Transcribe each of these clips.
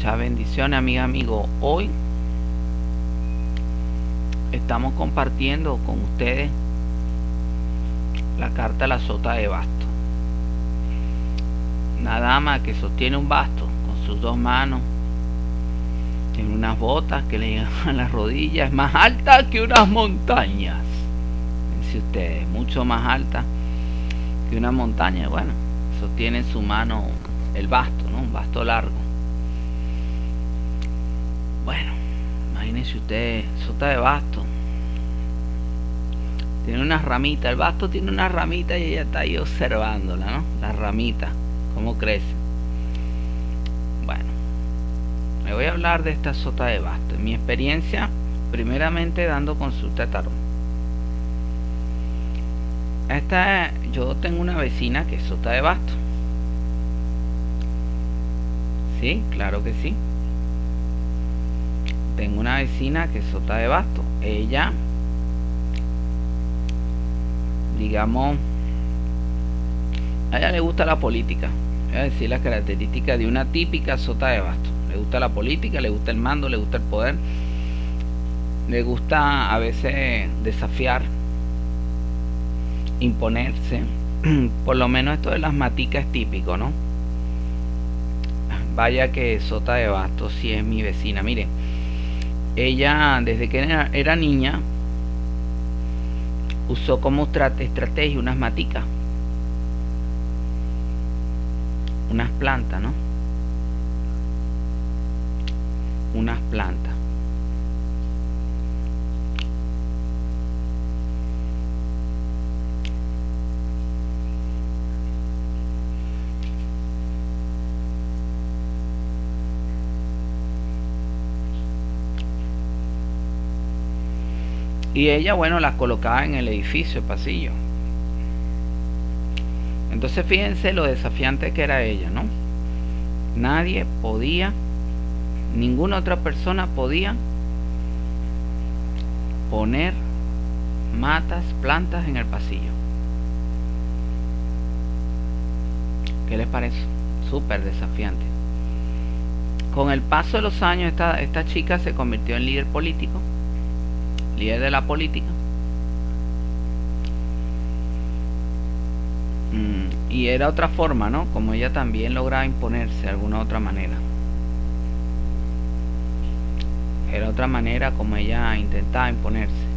Muchas bendiciones, amiga, amigo. Hoy estamos compartiendo con ustedes la carta la sota de basto. Una dama que sostiene un basto con sus dos manos en unas botas que le llegan a las rodillas, es más alta que unas montañas. Si ustedes, mucho más alta que una montaña. Bueno, sostiene en su mano el basto, ¿no? Un basto largo. Bueno, imagínense ustedes, sota de basto. Tiene una ramita, el basto tiene una ramita y ella está ahí observándola, ¿no? La ramita, cómo crece. Bueno, me voy a hablar de esta sota de basto. En mi experiencia, primeramente dando consulta de tarot. Esta, yo tengo una vecina que es sota de basto. Sí, claro que sí. Tengo una vecina que es sota de basto. Ella, digamos, a ella le gusta la política. Voy a decir las características de una típica sota de basto. Le gusta la política, le gusta el mando, le gusta el poder. Le gusta a veces desafiar, imponerse. Por lo menos esto de las maticas es típico, ¿no? Vaya que Sota de Bastos si es mi vecina. Mire, ella desde que era, niña usó como estrategia unas maticas. Unas plantas, ¿no? Unas plantas. Y ella, bueno, las colocaba en el edificio, pasillo. Entonces fíjense lo desafiante que era ella, ¿no? Nadie podía, ninguna otra persona podía poner matas, plantas en el pasillo. ¿Qué les parece? Súper desafiante. Con el paso de los años, esta, esta chica se convirtió en líder político líder de la política. Mm, y era otra forma, ¿no? Como ella también lograba imponerse de alguna otra manera. Era otra manera como ella intentaba imponerse.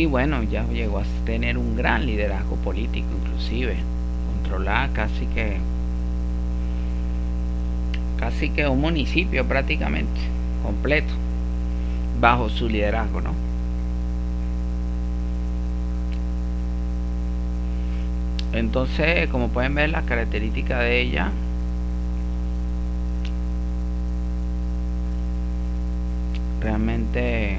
Y bueno, ya llegó a tener un gran liderazgo político inclusive, controlar casi que casi que un municipio prácticamente completo bajo su liderazgo, ¿no? Entonces, como pueden ver, las características de ella realmente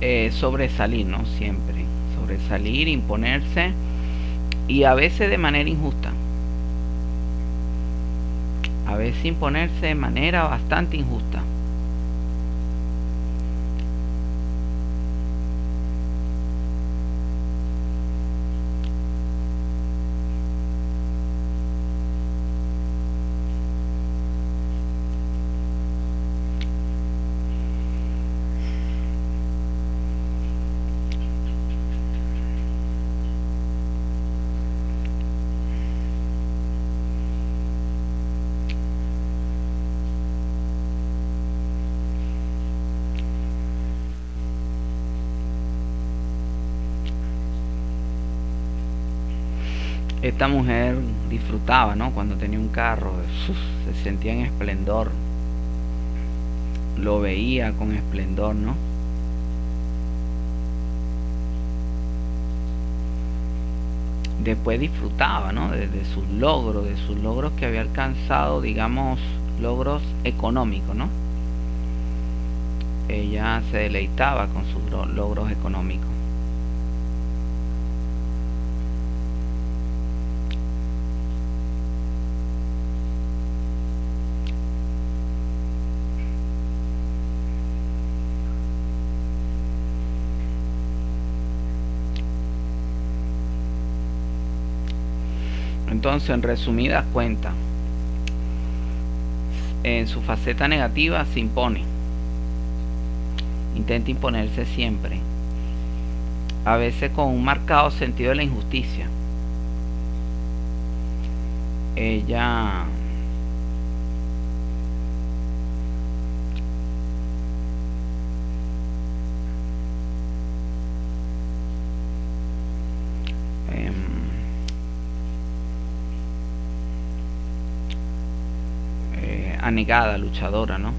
Eh, sobresalir, ¿no? Siempre. Sobresalir, imponerse y a veces de manera injusta. A veces imponerse de manera bastante injusta. Esta mujer disfrutaba, ¿no? Cuando tenía un carro, se sentía en esplendor, lo veía con esplendor, ¿no? Después disfrutaba, ¿no? De, de sus logros, de sus logros que había alcanzado, digamos, logros económicos, ¿no? Ella se deleitaba con sus logros económicos. Entonces, en resumidas cuentas, en su faceta negativa se impone. Intenta imponerse siempre. A veces con un marcado sentido de la injusticia. Ella anegada, luchadora, ¿no?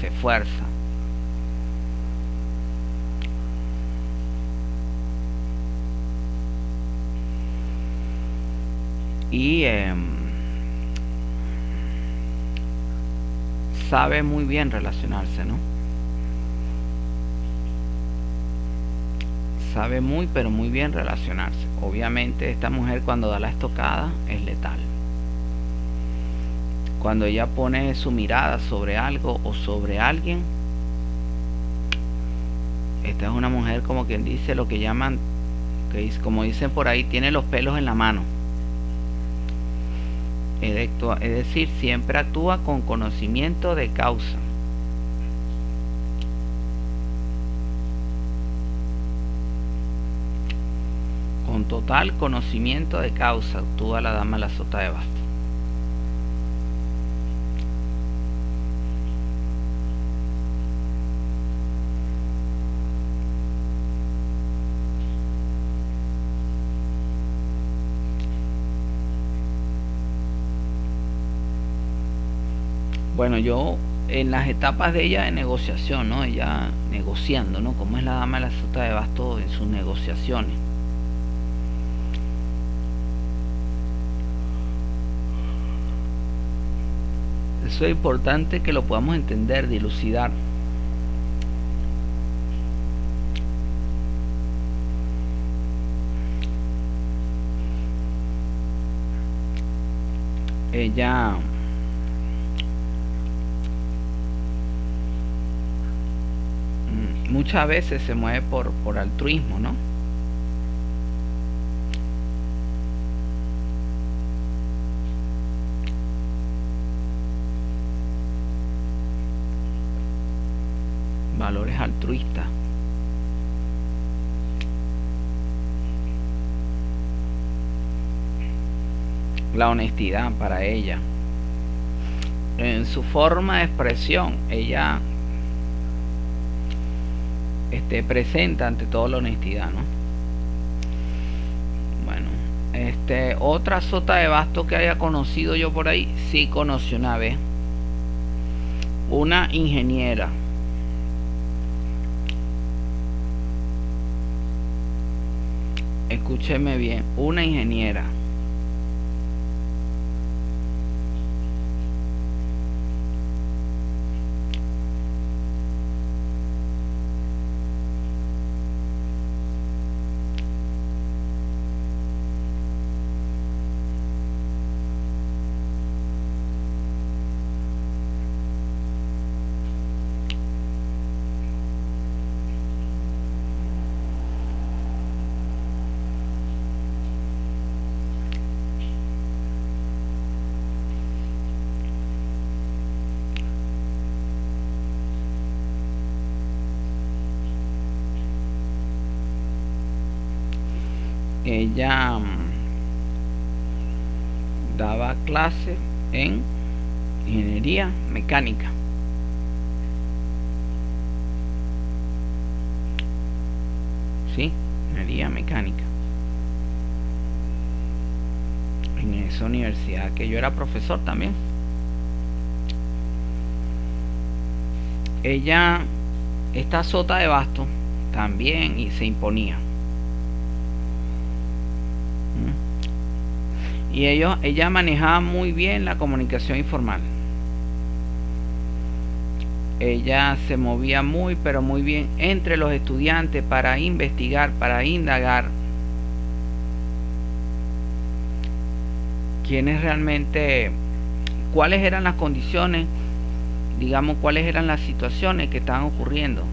Se esfuerza. Y em, sabe muy bien relacionarse, ¿no? Sabe muy, pero muy bien relacionarse. Obviamente esta mujer cuando da la estocada es letal cuando ella pone su mirada sobre algo o sobre alguien, esta es una mujer como quien dice lo que llaman, como dicen por ahí, tiene los pelos en la mano. Es decir, siempre actúa con conocimiento de causa. Con total conocimiento de causa actúa la dama la sota de bastos. Bueno, yo en las etapas de ella de negociación, ¿no? Ella negociando, ¿no? Como es la dama de la sota de basto en sus negociaciones. Eso es importante que lo podamos entender, dilucidar. Ella muchas veces se mueve por, por altruismo, ¿no? Valores altruistas. La honestidad para ella. En su forma de expresión, ella este, presenta ante todo la honestidad, ¿no? Bueno, este, otra sota de basto que haya conocido yo por ahí, sí conocí una vez. Una ingeniera. Escúcheme bien, una ingeniera. Ella mm, daba clase en ingeniería mecánica. Sí, ingeniería mecánica. en esa universidad que yo era profesor también. Ella, esta sota de basto, también y se imponía. Y ellos, ella manejaba muy bien la comunicación informal. Ella se movía muy, pero muy bien entre los estudiantes para investigar, para indagar quiénes realmente, cuáles eran las condiciones, digamos, cuáles eran las situaciones que estaban ocurriendo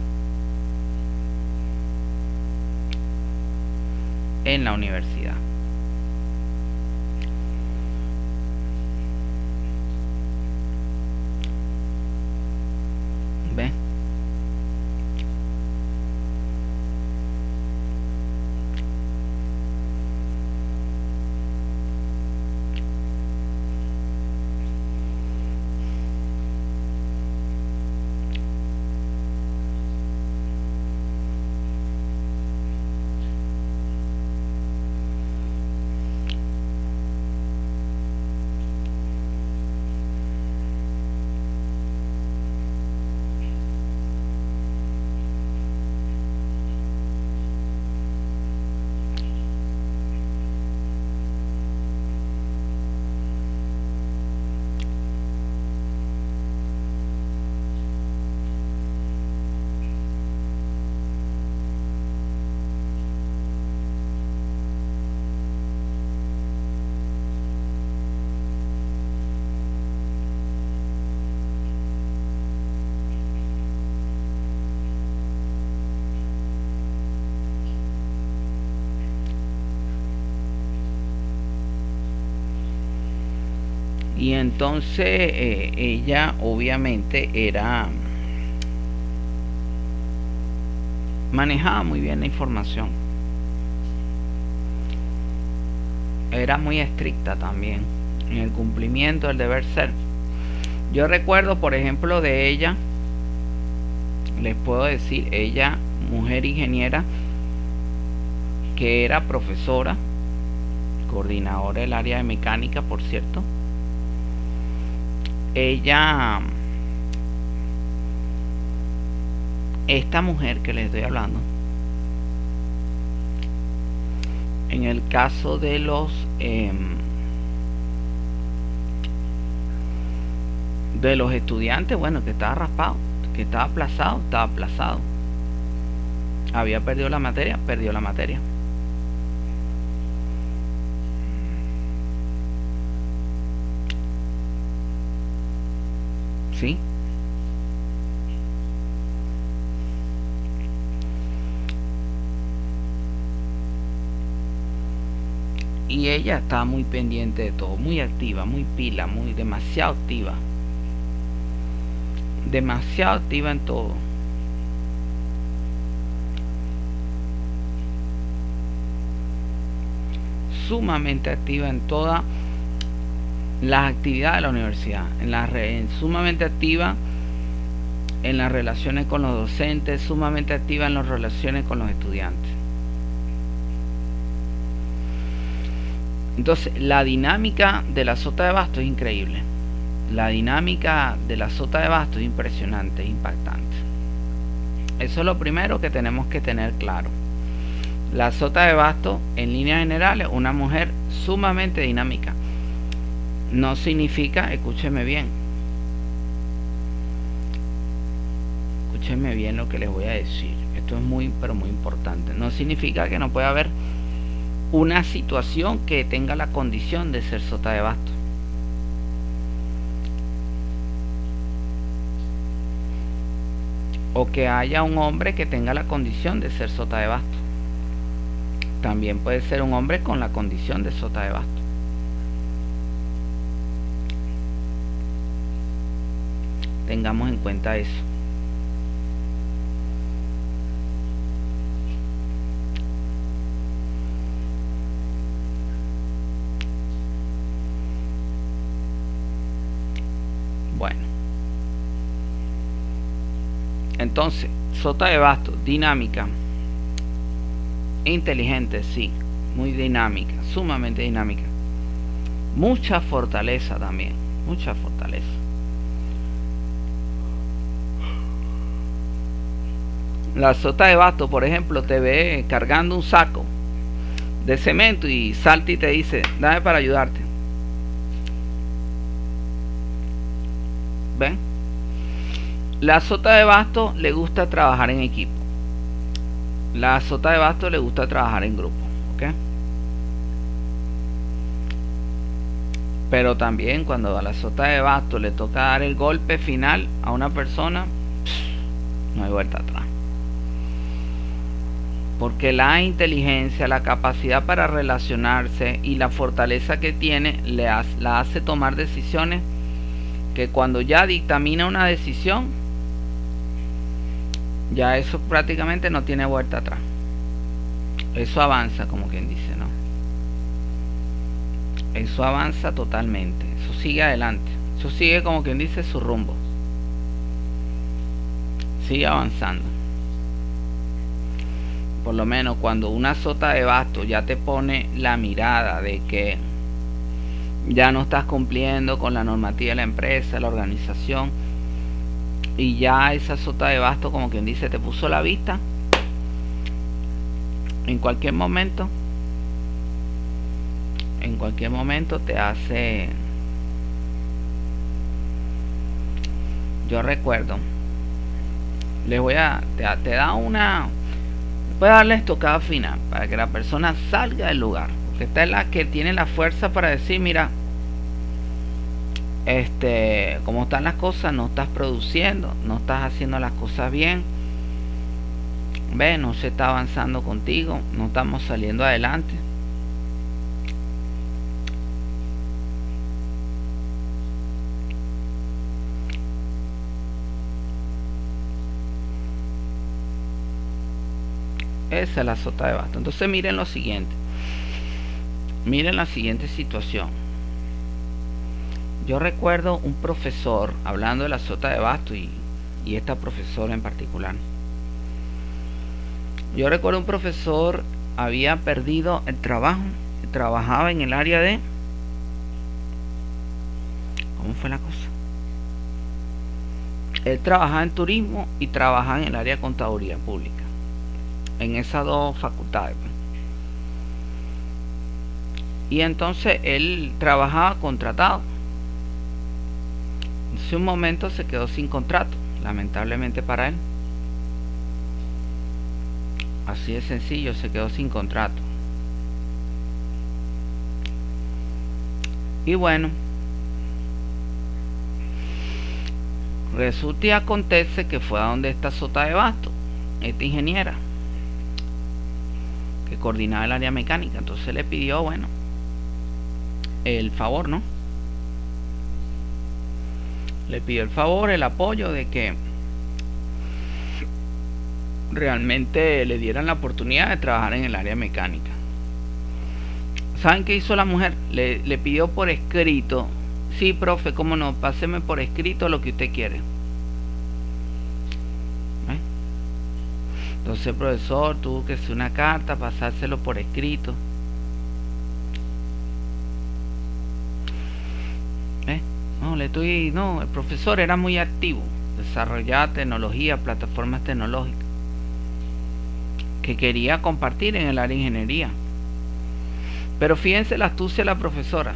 en la universidad. Y entonces eh, ella obviamente era manejaba muy bien la información. Era muy estricta también en el cumplimiento del deber ser. Yo recuerdo por ejemplo de ella les puedo decir ella mujer ingeniera que era profesora coordinadora del área de mecánica por cierto ella, esta mujer que les estoy hablando, en el caso de los em, de los estudiantes, bueno, que estaba raspado, que estaba aplazado, estaba aplazado. Había perdido la materia, perdió la materia. ¿Sí? Y ella está muy pendiente de todo, muy activa, muy pila, muy demasiado activa. Demasiado activa en todo. Sumamente activa en toda las actividades de la universidad, en la sumamente activa en las relaciones con los docentes, sumamente activa en las relaciones con los estudiantes. Entonces, la dinámica de la sota de basto es increíble. La dinámica de la sota de basto es impresionante, es impactante. Eso es lo primero que tenemos que tener claro. La sota de basto, en líneas generales, una mujer sumamente dinámica no significa, escúcheme bien, escúcheme bien lo que les voy a decir. Esto es muy, pero muy importante. No significa que no pueda haber una situación que tenga la condición de ser sota de basto. O que haya un hombre que tenga la condición de ser sota de basto. También puede ser un hombre con la condición de sota de basto. Tengamos en cuenta eso. Bueno. Entonces sota de basto dinámica inteligente sí muy dinámica sumamente dinámica. Mucha fortaleza también, mucha fortaleza. La sota de basto, por ejemplo, te ve cargando un saco de cemento y salta y te dice, dame para ayudarte. ¿Ven? La sota de basto le gusta trabajar en equipo. La sota de basto le gusta trabajar en grupo. ¿Ok? Pero también cuando a la sota de basto le toca dar el golpe final a una persona, no hay vuelta atrás. Porque la inteligencia, la capacidad para relacionarse y la fortaleza que tiene le la hace tomar decisiones que cuando ya dictamina una decisión, ya eso prácticamente no tiene vuelta atrás. Eso avanza, como quien dice, ¿no? Eso avanza totalmente. Eso sigue adelante. Eso sigue, como quien dice, su rumbo. Sigue avanzando. Por lo menos cuando una sota de basto ya te pone la mirada de que ya no estás cumpliendo con la normativa de la empresa, la organización, y ya esa sota de basto, como quien dice, te puso la vista, en cualquier momento, en cualquier momento te hace... Yo recuerdo, le voy a, te, da una, puede darle estocada final para que la persona salga del lugar. Porque esta es la que tiene la fuerza para decir, mira, este, como están las cosas, no estás produciendo, no estás haciendo las cosas bien. Ve, no se está avanzando contigo, no estamos saliendo adelante. Esa es la sota de basto. Entonces miren lo siguiente. Miren la siguiente situación yo recuerdo un profesor hablando de la sota de basto y, esta profesora en particular. Yo recuerdo un profesor había perdido el trabajo, trabajaba en el área de... ¿Cómo fue la cosa? Él trabajaba en turismo y trabajaba en el área de contaduría pública. En esas dos facultades. Y entonces él trabajaba contratado Hace un momento se quedó sin contrato, lamentablemente para él. Así de sencillo, se quedó sin contrato. Y bueno, resulta y acontece que fue a donde está Sota de Basto, esta ingeniera, que coordinaba el área mecánica. Entonces le pidió, bueno, el favor, ¿no? le pido el favor, el apoyo de que realmente le dieran la oportunidad de trabajar en el área mecánica. ¿Saben qué hizo la mujer? Le, pidió por escrito, sí, profe, cómo no, páseme por escrito lo que usted quiere. Entonces el profesor tuvo que hacer una carta, pasárselo por escrito. No, le estoy, no, el profesor era muy activo, desarrollaba tecnología, plataformas tecnológicas, que quería compartir en el área de ingeniería. Pero fíjense la astucia de la profesora.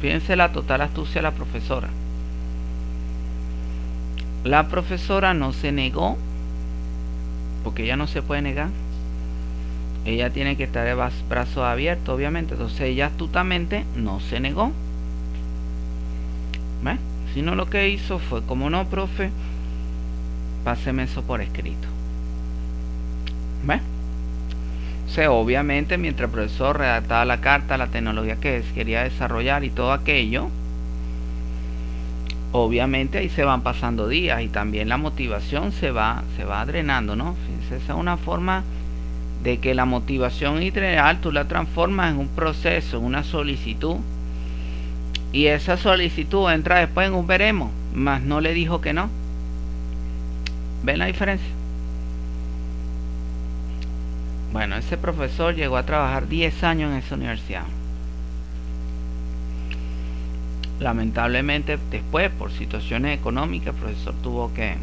Fíjense la total astucia de la profesora. La profesora no se negó, porque ella no se puede negar ella tiene que estar de brazos abiertos, obviamente. Entonces ella astutamente no se negó. ¿Ves? Sino lo que hizo fue, como no, profe, páseme eso por escrito. ¿Ves? O sea, obviamente, mientras el profesor redactaba la carta, la tecnología que quería desarrollar y todo aquello, obviamente ahí se van pasando días y también la motivación se va, se va drenando, ¿no? Fíjense, esa es una forma de que la motivación ideal tú la transformas en un proceso, una solicitud. Y esa solicitud entra después en un veremos, más no le dijo que no. ¿Ven la diferencia? Bueno, ese profesor llegó a trabajar 10 años en esa universidad. Lamentablemente después, por situaciones económicas, el profesor tuvo que...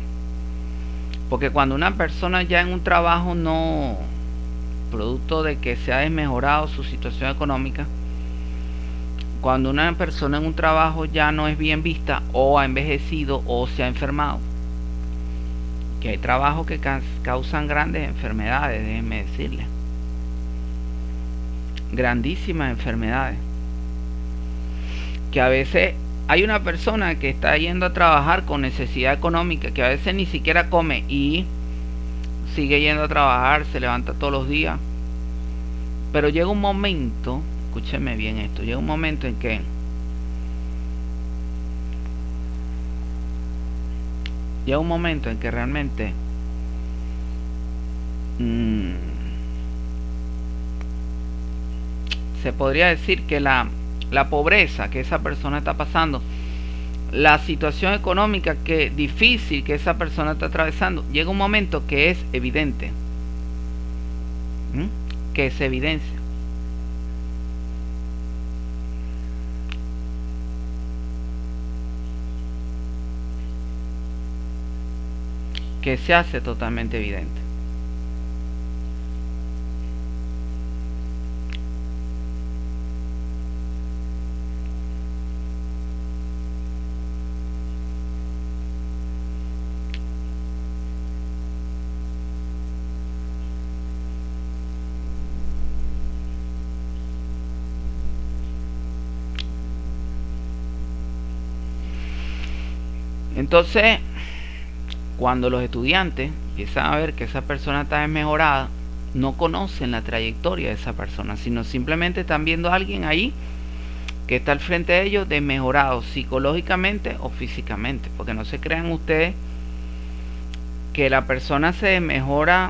Porque cuando una persona ya en un trabajo no, producto de que se ha desmejorado su situación económica, cuando una persona en un trabajo ya no es bien vista o ha envejecido o se ha enfermado, que hay trabajos que causan grandes enfermedades, déjenme decirle. Grandísimas enfermedades. Que a veces hay una persona que está yendo a trabajar con necesidad económica, que a veces ni siquiera come y sigue yendo a trabajar, se levanta todos los días. Pero llega un momento, escúcheme bien esto, llega un momento en que llega un momento en que realmente mm, se podría decir que la, la pobreza que esa persona está pasando, la situación económica que difícil que esa persona está atravesando, llega un momento que es evidente, que se evidencia. que se hace totalmente evidente. Entonces, cuando los estudiantes empiezan a ver que esa persona está desmejorada, no conocen la trayectoria de esa persona, sino simplemente están viendo a alguien ahí que está al frente de ellos desmejorado psicológicamente o físicamente. Porque no se crean ustedes que la persona se mejora,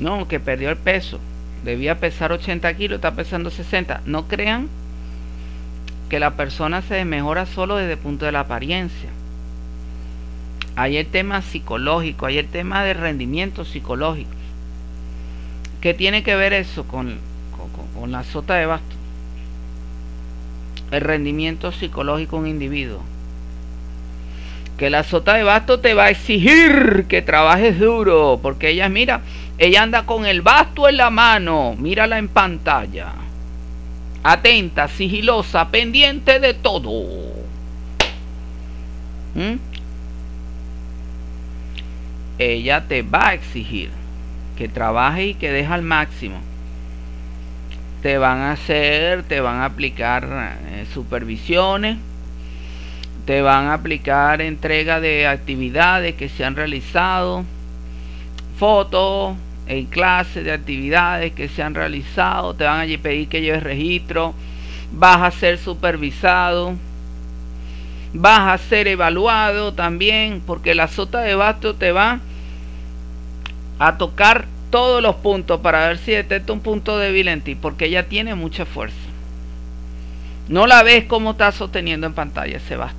no, que perdió el peso, debía pesar 80 kilos, está pesando 60. No crean que la persona se mejora solo desde el punto de la apariencia hay el tema psicológico, hay el tema de rendimiento psicológico. ¿Qué tiene que ver eso con, con, la sota de basto? El rendimiento psicológico de un individuo. Que la sota de basto te va a exigir que trabajes duro, porque ella, mira, ella anda con el basto en la mano, mírala en pantalla. Atenta, sigilosa, pendiente de todo. ¿Mm? ella te va a exigir que trabajes y que dejes al máximo. Te van a hacer, te van a aplicar eh, supervisiones, te van a aplicar entrega de actividades que se han realizado, fotos en clase de actividades que se han realizado, te van a pedir que lleves registro, vas a ser supervisado vas a ser evaluado también porque la sota de basto te va a tocar todos los puntos para ver si detecta un punto débil en ti porque ella tiene mucha fuerza. No la ves como está sosteniendo en pantalla ese basto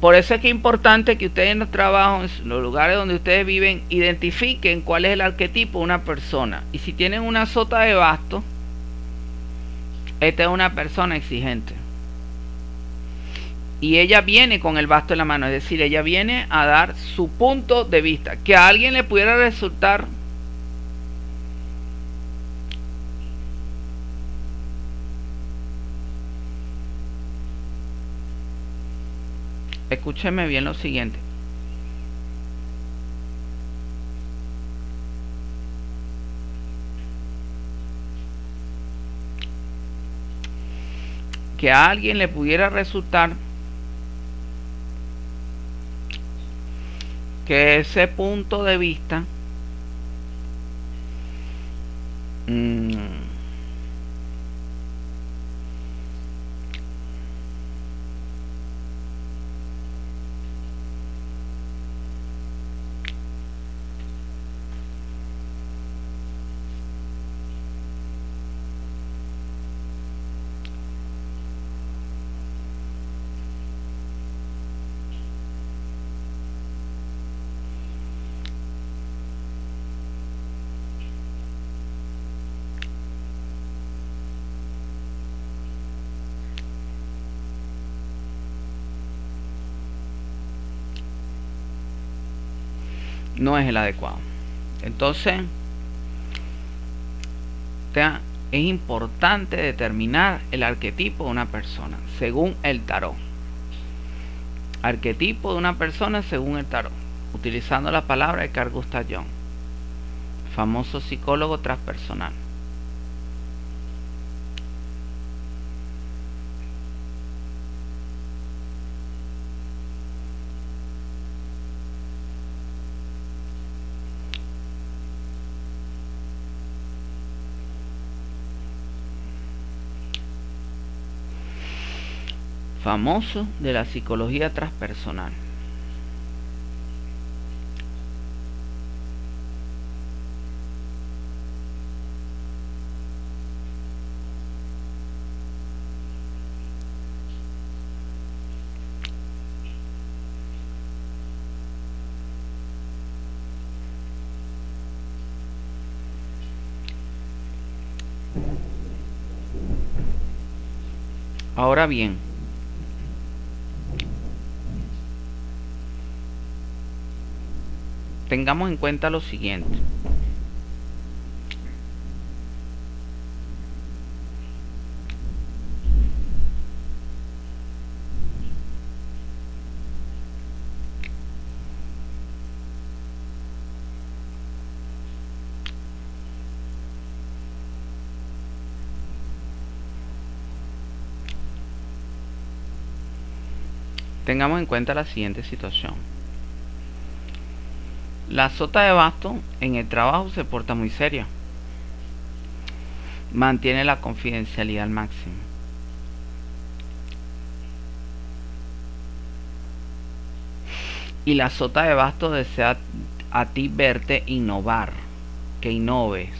por eso es que es importante que ustedes en los trabajos, en los lugares donde ustedes viven, identifiquen cuál es el arquetipo de una persona. Y si tienen una sota de basto, esta es una persona exigente y ella viene con el basto en la mano, es decir, ella viene a dar su punto de vista, que a alguien le pudiera resultar Escúcheme bien lo siguiente. Que a alguien le pudiera resultar que ese punto de vista mmm, es el adecuado. Entonces, es importante determinar el arquetipo de una persona según el tarot. Arquetipo de una persona según el tarot, utilizando la palabra de Carl Gustav Jung, famoso psicólogo transpersonal. Famoso de la psicología transpersonal. Ahora bien, tengamos en cuenta lo siguiente. Tengamos en cuenta la siguiente situación. La sota de basto en el trabajo se porta muy seria. Mantiene la confidencialidad al máximo. Y la sota de basto desea a ti verte innovar, que innoves,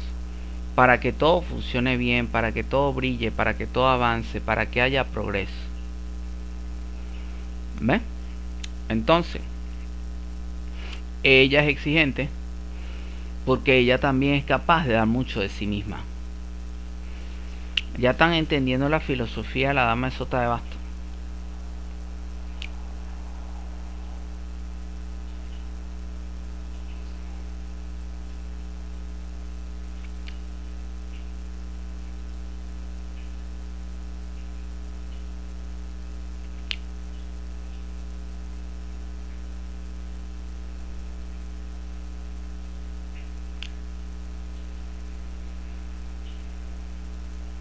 para que todo funcione bien, para que todo brille, para que todo avance, para que haya progreso. ¿Ve? Entonces, ella es exigente porque ella también es capaz de dar mucho de sí misma. Ya están entendiendo la filosofía de la dama de sota de basto.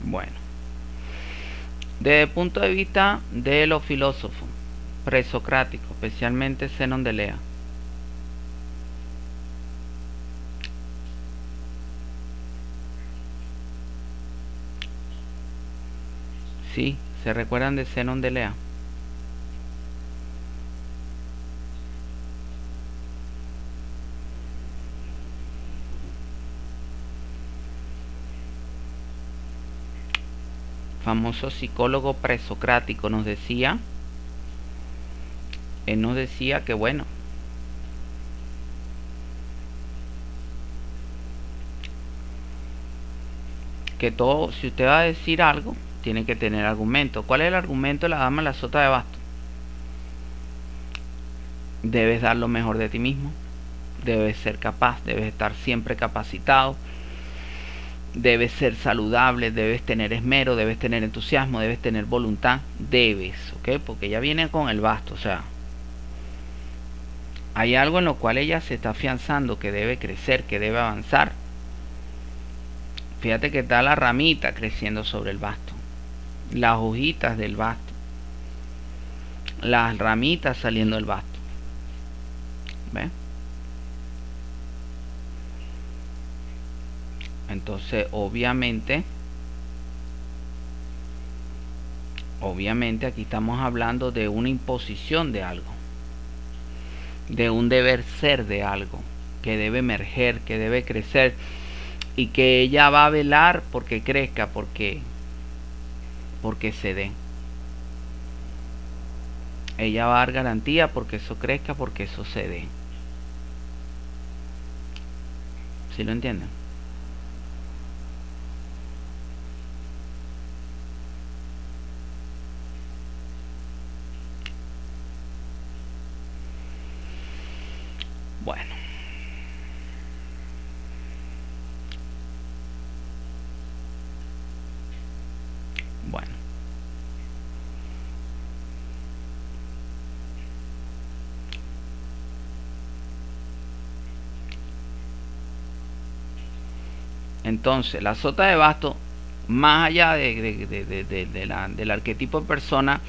Bueno, desde el punto de vista de los filósofos presocráticos, especialmente Zenón de Lea, Sí, se recuerdan de Zenón de Lea. Famoso psicólogo presocrático nos decía, él nos decía que bueno, que todo, si usted va a decir algo, tiene que tener argumento. ¿Cuál es el argumento de la dama la sota de basto? Debes dar lo mejor de ti mismo, debes ser capaz, debes estar siempre capacitado, debes ser saludable, debes tener esmero, debes tener entusiasmo, debes tener voluntad, debes, ¿ok? Porque ella viene con el basto, o sea, hay algo en lo cual ella se está afianzando, que debe crecer, que debe avanzar. Fíjate que está la ramita creciendo sobre el basto, las hojitas del basto, las ramitas saliendo del basto. ¿Ves? Entonces, obviamente, obviamente aquí estamos hablando de una imposición de algo, de un deber ser de algo, que debe emerger, que debe crecer y que ella va a velar porque crezca, porque porque se dé. Ella va a dar garantía porque eso crezca, porque eso se dé. ¿Sí lo entienden? Bueno. Bueno. Entonces, la sota de basto, más allá de, de, de, la, del arquetipo de persona,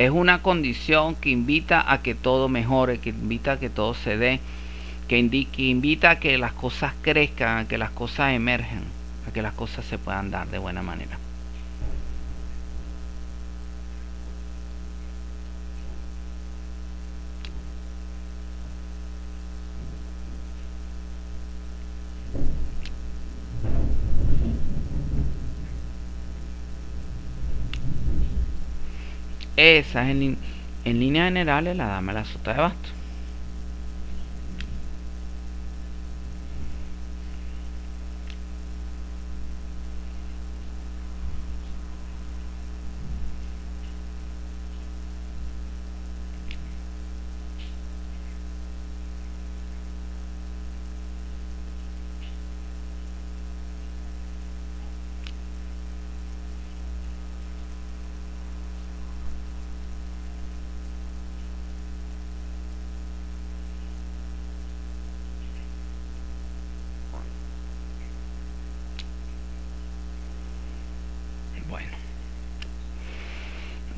es una condición que invita a que todo mejore, que invita a que todo se dé, que, invita a que las cosas crezcan, a que las cosas emergen, a que las cosas se puedan dar de buena manera. Esa es en, en línea generales la dama la sota de bastos.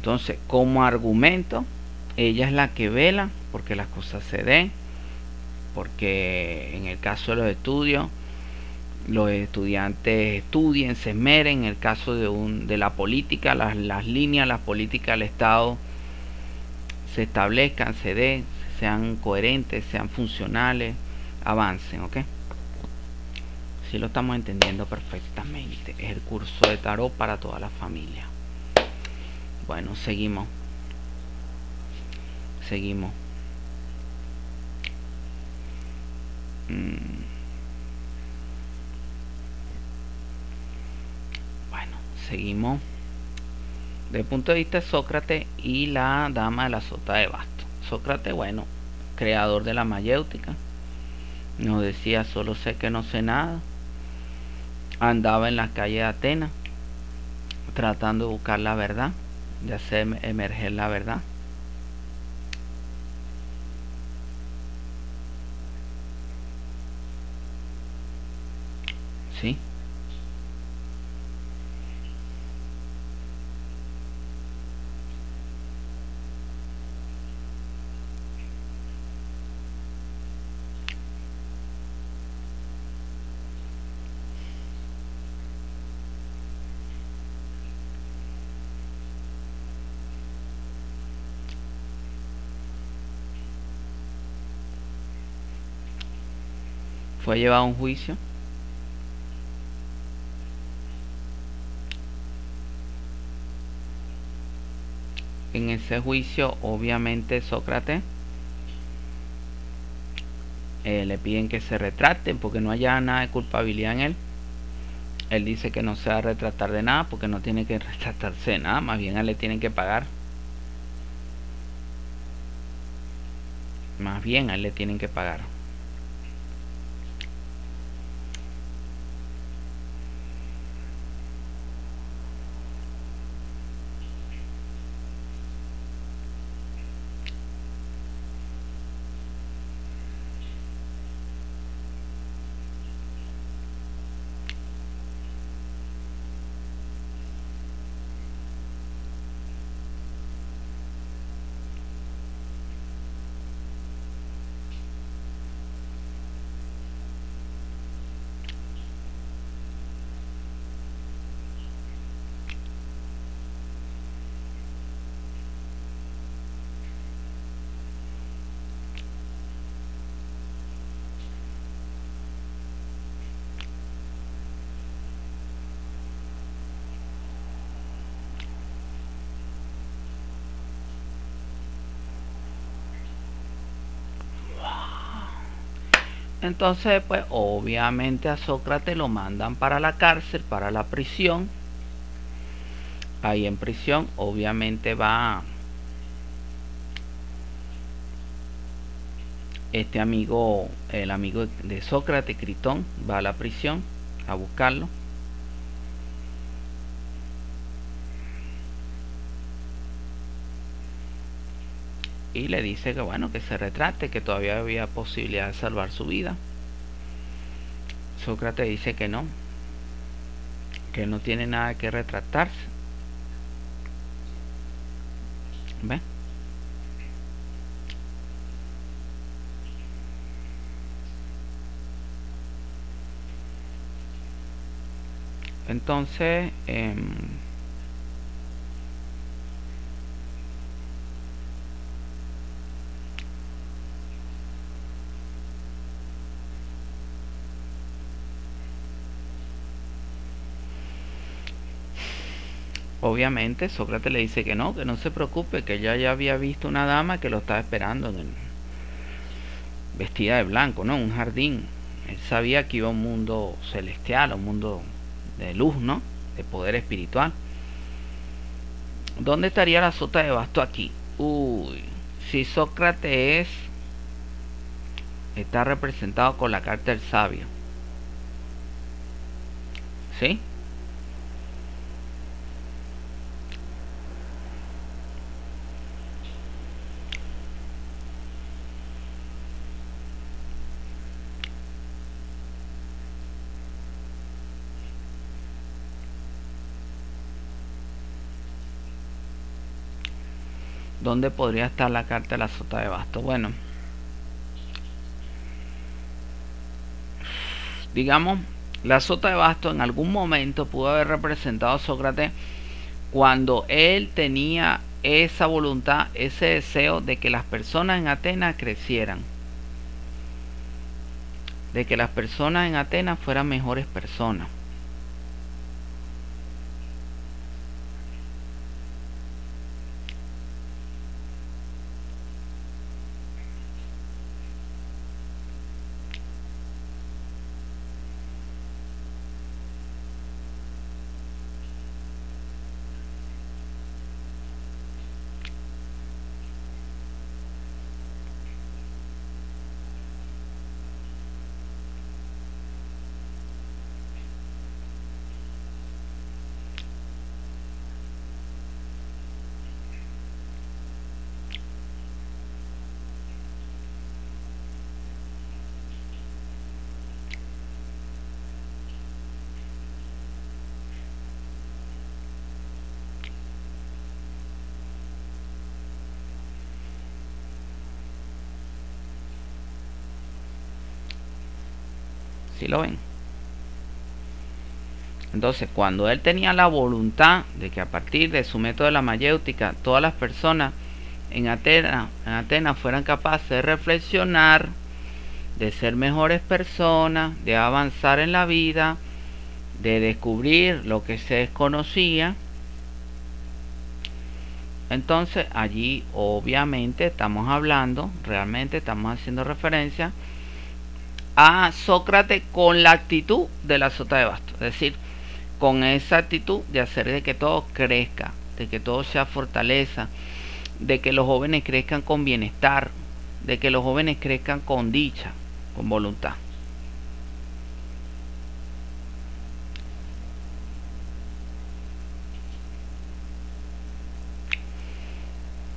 Entonces, como argumento, ella es la que vela porque las cosas se den, porque en el caso de los estudios, los estudiantes estudien, se esmeren, en el caso de, un, de la política, las, las líneas, las políticas del Estado se establezcan, se den, sean coherentes, sean funcionales, avancen, ¿ok? Si lo estamos entendiendo perfectamente. Es el curso de tarot para toda la familia. Bueno, seguimos. Seguimos. Mm. Bueno, seguimos. Desde el punto de vista de Sócrates y la dama de la sota de basto. Sócrates, bueno, creador de la mayéutica. Nos decía, solo sé que no sé nada. Andaba en las calles de Atenas tratando de buscar la verdad de hacer emerger la verdad. ¿Sí? Fue llevado a un juicio. En ese juicio, obviamente, Sócrates eh, le piden que se retrate porque no haya nada de culpabilidad en él. Él dice que no se va a retratar de nada porque no tiene que retratarse de nada, más bien a él le tienen que pagar. Más bien a él le tienen que pagar. Entonces, pues obviamente a Sócrates lo mandan para la cárcel, para la prisión. Ahí en prisión, obviamente va este amigo, el amigo de Sócrates, Critón, va a la prisión a buscarlo. Y le dice que bueno, que se retrate, que todavía había posibilidad de salvar su vida. Sócrates dice que no, que no tiene nada que retratarse. ¿Ve? Entonces, eh, Obviamente Sócrates le dice que no, que no se preocupe, que ya ya había visto una dama que lo estaba esperando en vestida de blanco, ¿no? Un jardín. Él sabía que iba a un mundo celestial, un mundo de luz, ¿no? De poder espiritual. ¿Dónde estaría la sota de basto aquí? Uy, si Sócrates está representado con la carta del sabio. ¿Sí? ¿Dónde podría estar la carta de la sota de basto? Bueno, digamos, la sota de basto en algún momento pudo haber representado a Sócrates cuando él tenía esa voluntad, ese deseo de que las personas en Atenas crecieran, de que las personas en Atenas fueran mejores personas. Lo ven? Entonces, cuando él tenía la voluntad de que a partir de su método de la mayéutica, todas las personas en Atenas, en Atenas fueran capaces de reflexionar, de ser mejores personas, de avanzar en la vida, de descubrir lo que se desconocía. Entonces allí obviamente estamos hablando, realmente estamos haciendo referencia a Sócrates con la actitud de la sota de basto. Es decir, con esa actitud de hacer de que todo crezca, de que todo sea fortaleza, de que los jóvenes crezcan con bienestar, de que los jóvenes crezcan con dicha, con voluntad.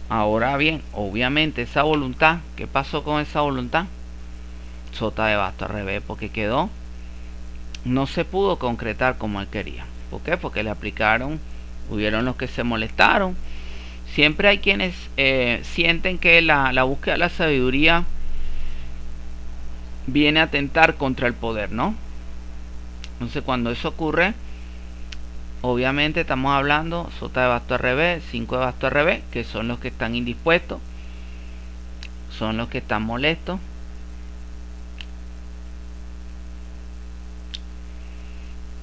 Ahora bien, obviamente esa voluntad, ¿qué pasó con esa voluntad? Sota de basto al revés porque quedó no se pudo concretar como él quería ¿por qué? porque le aplicaron hubieron los que se molestaron siempre hay quienes eh, sienten que la, la búsqueda de la sabiduría viene a atentar contra el poder ¿no? entonces cuando eso ocurre obviamente estamos hablando sota de basto al revés 5 de basto al revés que son los que están indispuestos son los que están molestos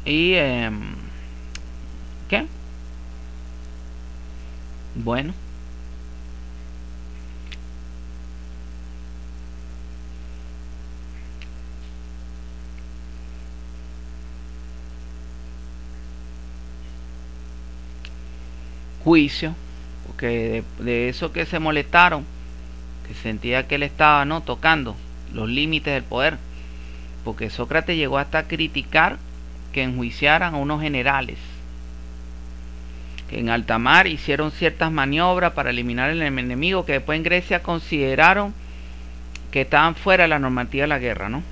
Y... Eh, ¿Qué? Bueno. Juicio, porque de, de, eso que se molestaron, que sentía que él estaba no tocando los límites del poder, porque Sócrates llegó hasta criticar que enjuiciaran a unos generales que en alta mar hicieron ciertas maniobras para eliminar el enemigo que después en Grecia consideraron que estaban fuera de la normativa de la guerra, ¿no?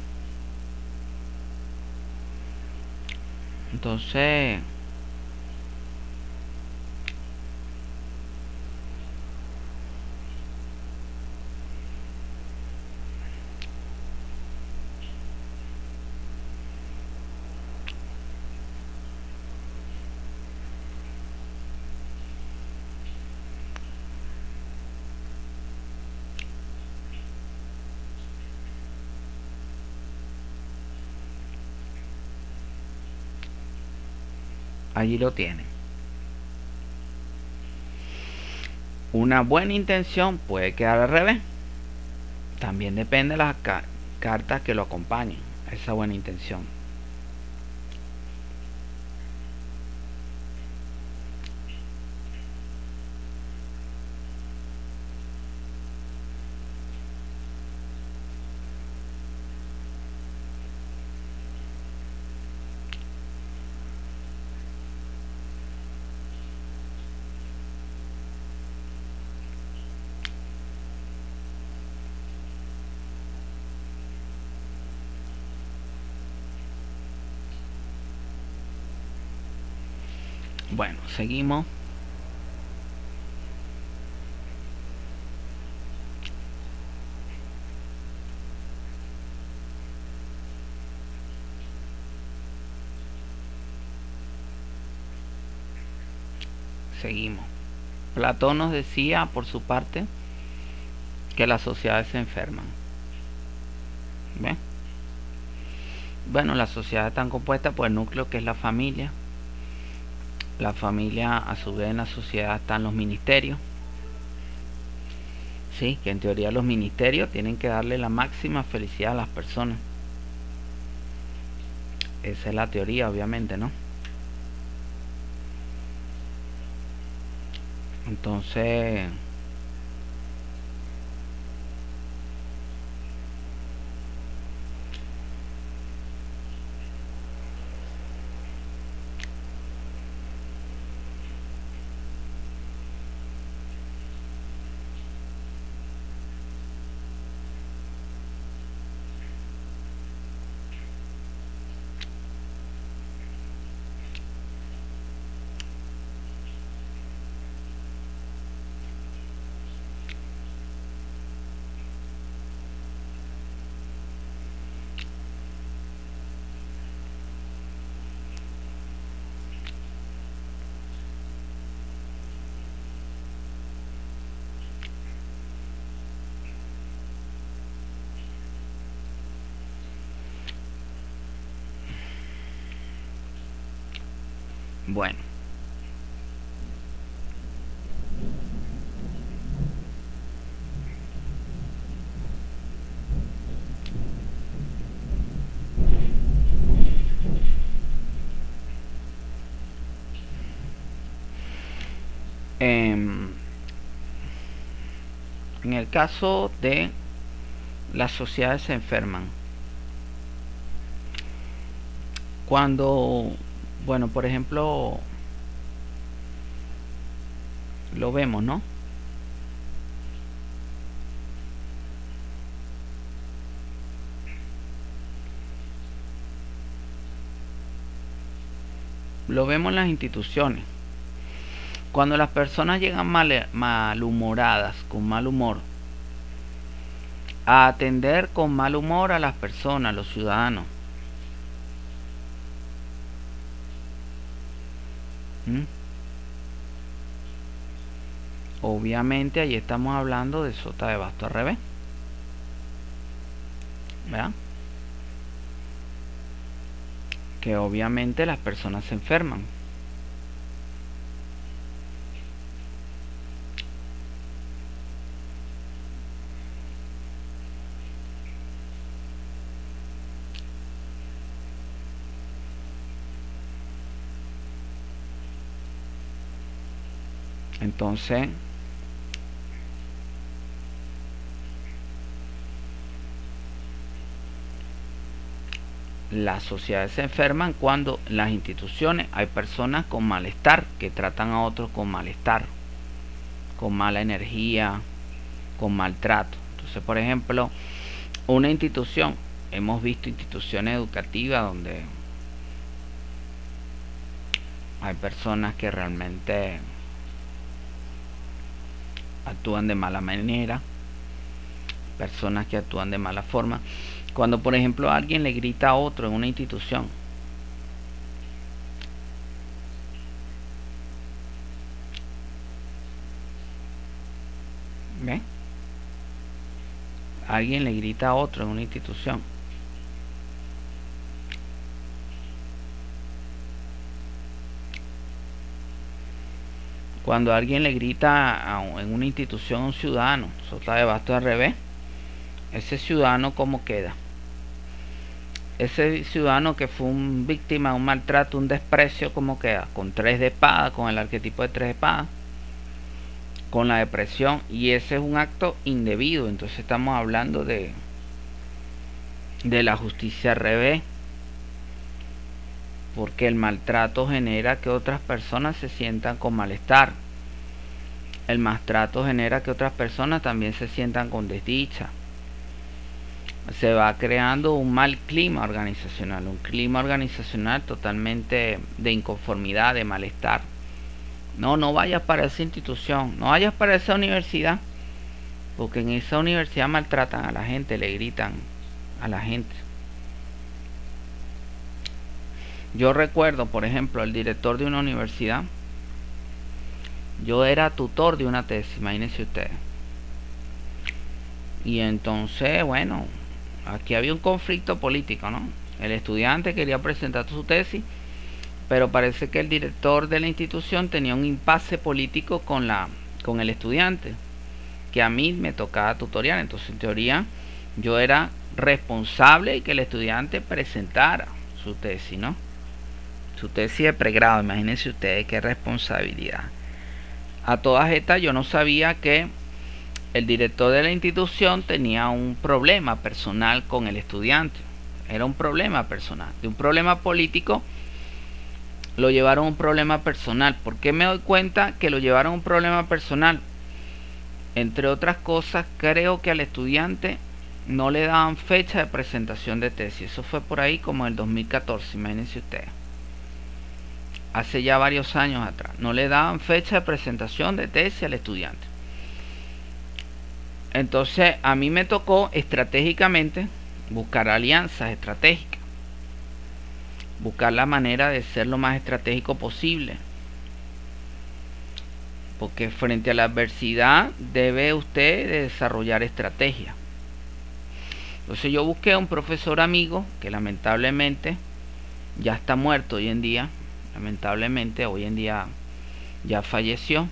Entonces, Allí lo tienen. Una buena intención puede quedar al revés. También depende de las cartas que lo acompañen esa buena intención. Bueno, seguimos. Seguimos. Platón nos decía, por su parte, que las sociedades se enferman. ¿Ven? Bueno, las sociedades están compuestas por el núcleo que es la familia, la familia, a su vez en la sociedad están los ministerios. Sí, que en teoría los ministerios tienen que darle la máxima felicidad a las personas. Esa es la teoría, obviamente, ¿no? Entonces... Bueno. Em, en el caso de las sociedades se enferman. Cuando bueno, por ejemplo, lo vemos, ¿no? Lo vemos en las instituciones. Cuando las personas llegan mal, malhumoradas, con mal humor, a atender con mal humor a las personas, los ciudadanos, ¿Mm? Obviamente ahí estamos hablando de sota de basto al revés. ¿Verdad? Que obviamente las personas se enferman. Entonces, las sociedades se enferman cuando las instituciones hay personas con malestar que tratan a otros con malestar, con mala energía, con maltrato. Entonces, por ejemplo, una institución, hemos visto instituciones educativas donde hay personas que realmente actúan de mala manera, personas que actúan de mala forma. Cuando, por ejemplo, alguien le grita a otro en una institución, ¿ve? Alguien le grita a otro en una institución. Cuando alguien le grita en una institución a un ciudadano, está de basto al revés ese ciudadano cómo queda. Ese ciudadano que fue un víctima de un maltrato, un desprecio, ¿cómo queda? Con tres de espada, con el arquetipo de tres de espada, con la depresión. Y ese es un acto indebido. Entonces estamos hablando de, de la justicia al revés. Porque el maltrato genera que otras personas se sientan con malestar. El maltrato genera que otras personas también se sientan con desdicha se va creando un mal clima organizacional, un clima organizacional totalmente de inconformidad, de malestar. No, no vayas para esa institución, no vayas para esa universidad, porque en esa universidad maltratan a la gente, le gritan a la gente. Yo recuerdo, por ejemplo, el director de una universidad, yo era tutor de una tesis, imagínense ustedes. Y entonces, bueno, aquí había un conflicto político, ¿no? El estudiante quería presentar su tesis, pero parece que el director de la institución tenía un impasse político con la con el estudiante, que a mí me tocaba tutorial, entonces en teoría yo era responsable y que el estudiante presentara su tesis, ¿no? Su tesis de pregrado, imagínense ustedes qué responsabilidad. A todas estas yo no sabía que el director de la institución tenía un problema personal con el estudiante. Era un problema personal. De un problema político lo llevaron a un problema personal. ¿Por qué me doy cuenta que lo llevaron a un problema personal? Entre otras cosas, creo que al estudiante no le daban fecha de presentación de tesis. Eso fue por ahí como el 2014, imagínense ustedes. Hace ya varios años atrás. No le daban fecha de presentación de tesis al estudiante. Entonces a mí me tocó estratégicamente buscar alianzas estratégicas. Buscar la manera de ser lo más estratégico posible. Porque frente a la adversidad debe usted desarrollar estrategia. Entonces yo busqué a un profesor amigo que lamentablemente ya está muerto hoy en día. Lamentablemente hoy en día ya falleció.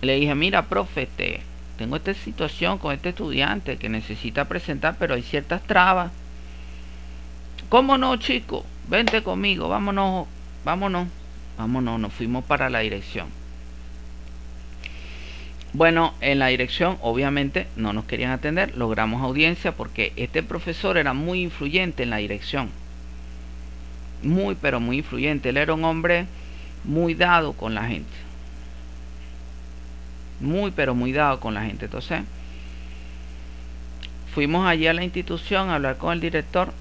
Le dije, mira, profe, este, tengo esta situación con este estudiante que necesita presentar, pero hay ciertas trabas. ¿Cómo no, chico? Vente conmigo, vámonos, vámonos, vámonos, nos fuimos para la dirección. Bueno, en la dirección obviamente no nos querían atender, logramos audiencia porque este profesor era muy influyente en la dirección. Muy, pero muy influyente. Él era un hombre muy dado con la gente muy pero muy dado con la gente. Entonces, fuimos allí a la institución a hablar con el director.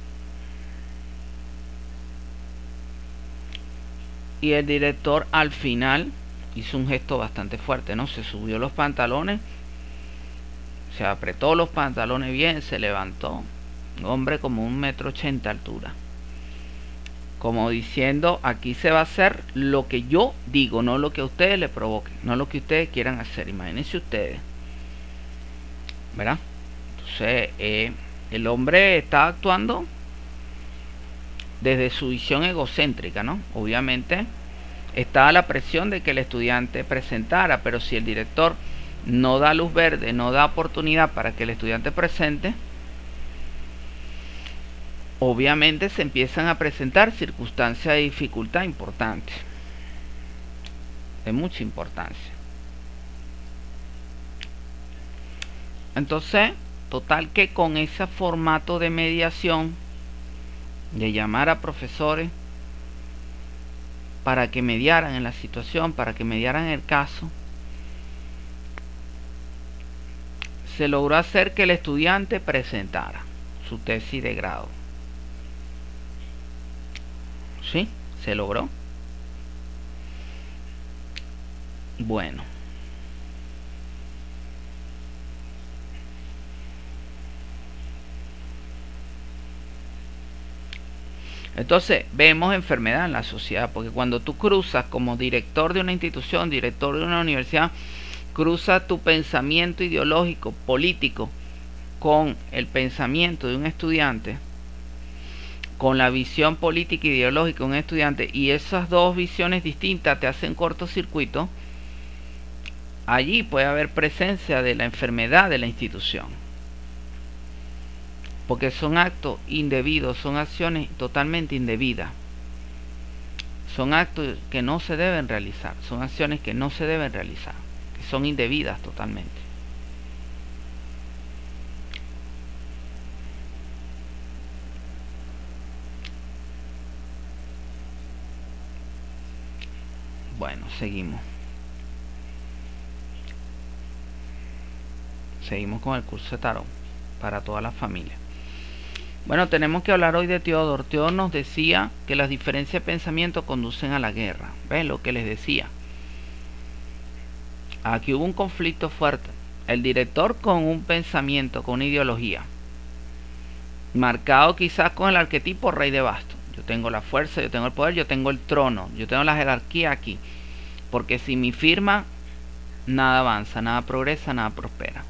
Y el director al final hizo un gesto bastante fuerte, ¿no? Se subió los pantalones, se apretó los pantalones bien, se levantó. Hombre como un metro ochenta altura como diciendo aquí se va a hacer lo que yo digo, no lo que a ustedes les provoque, no lo que ustedes quieran hacer. Imagínense ustedes, ¿verdad? Entonces, eh, el hombre está actuando desde su visión egocéntrica, ¿no? Obviamente está la presión de que el estudiante presentara, pero si el director no da luz verde, no da oportunidad para que el estudiante presente, obviamente se empiezan a presentar circunstancias de dificultad importantes, de mucha importancia. Entonces, total que con ese formato de mediación, de llamar a profesores para que mediaran en la situación, para que mediaran el caso, se logró hacer que el estudiante presentara su tesis de grado. ¿Sí? Se logró. Bueno. Entonces vemos enfermedad en la sociedad, porque cuando tú cruzas como director de una institución, director de una universidad, cruza tu pensamiento ideológico, político, con el pensamiento de un estudiante, con la visión política e ideológica de un estudiante, y esas dos visiones distintas te hacen cortocircuito, allí puede haber presencia de la enfermedad de la institución porque son actos indebidos, son acciones totalmente indebidas. Son actos que no se deben realizar, son acciones que no se deben realizar, que son indebidas totalmente. Bueno, seguimos. Seguimos con el curso de tarot para toda la familia. Bueno, tenemos que hablar hoy de Teodor. Teodor nos decía que las diferencias de pensamiento conducen a la guerra. ¿Ven lo que les decía? Aquí hubo un conflicto fuerte. El director con un pensamiento, con una ideología, marcado quizás con el arquetipo rey de basto. Yo tengo la fuerza, yo tengo el poder, yo tengo el trono, yo tengo la jerarquía aquí. Porque si mi firma, nada avanza, nada progresa, nada prospera.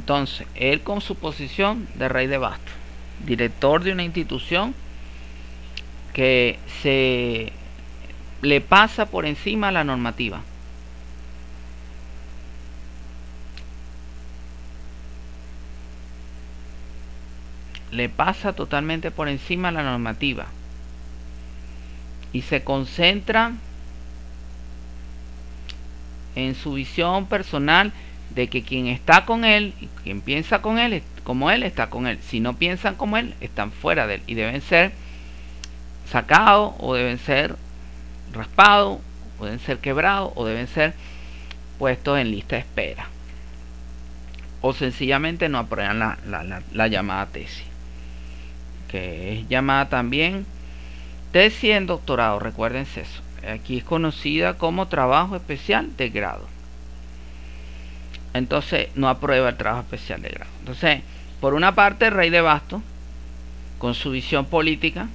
Entonces, él con su posición de rey de basto, director de una institución que se le pasa por encima la normativa. Le pasa totalmente por encima la normativa. Y se concentra en su visión personal de que quien está con él quien piensa con él como él está con él. Si no piensan como él, están fuera de él y deben ser sacados o deben ser raspados o deben ser quebrados o deben ser puestos en lista de espera. O sencillamente no aprueban la, la llamada tesis. Que es llamada también tesis en doctorado, recuérdense eso. Aquí es conocida como trabajo especial de grado entonces no aprueba el trabajo especial de grado. Entonces, por una parte, el rey de basto, con su visión política,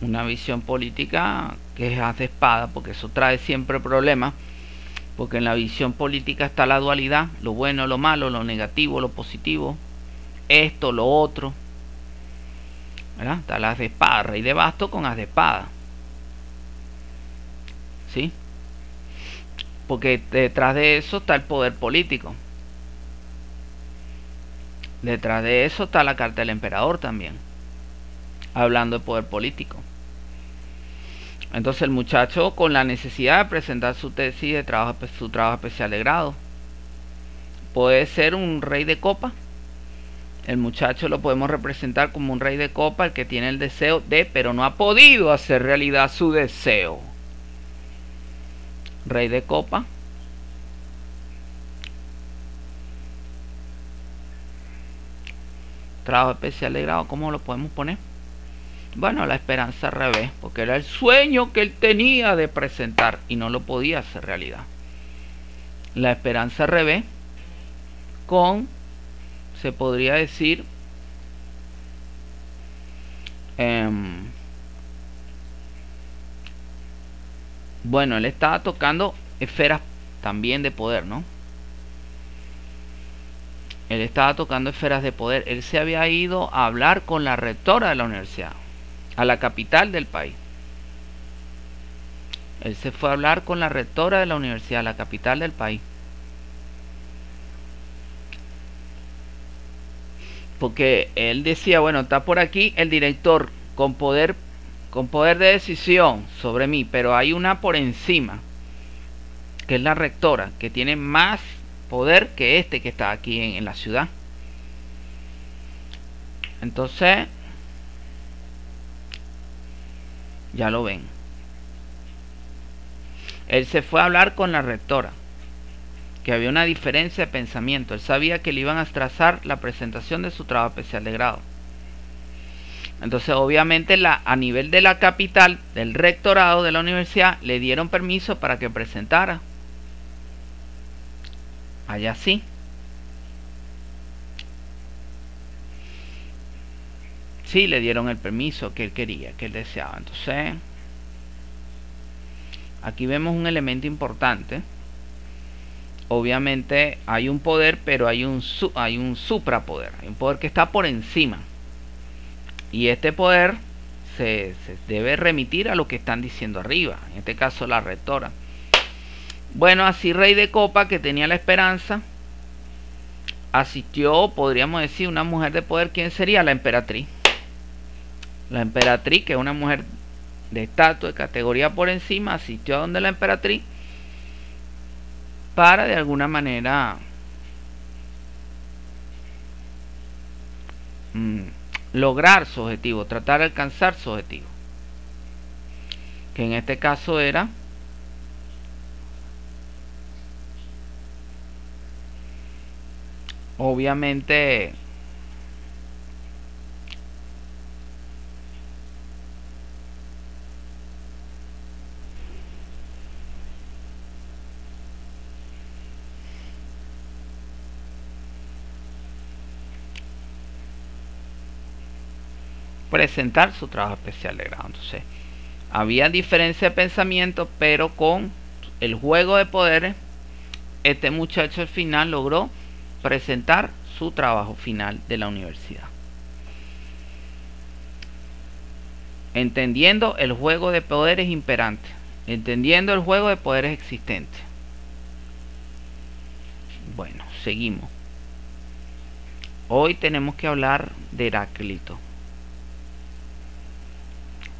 una visión política que es haz de espada, porque eso trae siempre problemas, porque en la visión política está la dualidad, lo bueno, lo malo, lo negativo, lo positivo, esto, lo otro. ¿verdad? Está haz de espada, rey de basto con haz de espada. ¿Sí? Porque detrás de eso está el poder político. Detrás de eso está la carta del emperador también. Hablando de poder político. Entonces el muchacho con la necesidad de presentar su tesis de trabajo, su trabajo especial de grado. Puede ser un rey de copa. El muchacho lo podemos representar como un rey de copa, el que tiene el deseo de, pero no ha podido hacer realidad su deseo rey de copa trabajo especial de grado ¿cómo lo podemos poner? bueno la esperanza al revés porque era el sueño que él tenía de presentar y no lo podía hacer realidad la esperanza al revés con se podría decir Em, bueno, él estaba tocando esferas también de poder, ¿no? Él estaba tocando esferas de poder. Él se había ido a hablar con la rectora de la universidad, a la capital del país. Él se fue a hablar con la rectora de la universidad, la capital del país. Porque él decía, bueno, está por aquí el director con poder con poder de decisión sobre mí, pero hay una por encima, que es la rectora, que tiene más poder que este que está aquí en, la ciudad. Entonces, ya lo ven. Él se fue a hablar con la rectora, que había una diferencia de pensamiento. Él sabía que le iban a trazar la presentación de su trabajo especial de grado. Entonces, obviamente, la, a nivel de la capital, del rectorado de la universidad, le dieron permiso para que presentara. Allá sí. Sí, le dieron el permiso que él quería, que él deseaba. Entonces, Aquí vemos un elemento importante. Obviamente hay un poder, pero hay un, hay un suprapoder. Hay un poder que está por encima. Y este poder se, se debe remitir a lo que están diciendo arriba. En este caso la rectora. Bueno, así Rey de Copa, que tenía la esperanza, asistió, podríamos decir, una mujer de poder. ¿Quién sería? La emperatriz. La emperatriz, que es una mujer de estatus, de categoría por encima, asistió a donde la emperatriz para de alguna manera mm, lograr su objetivo, tratar de alcanzar su objetivo. Que en este caso era obviamente presentar su trabajo especial de grado. Entonces, había diferencia de pensamiento, pero con el juego de poderes, este muchacho al final logró presentar su trabajo final de la universidad. Entendiendo el juego de poderes imperante, entendiendo el juego de poderes existentes. Bueno, seguimos. Hoy tenemos que hablar de Heráclito.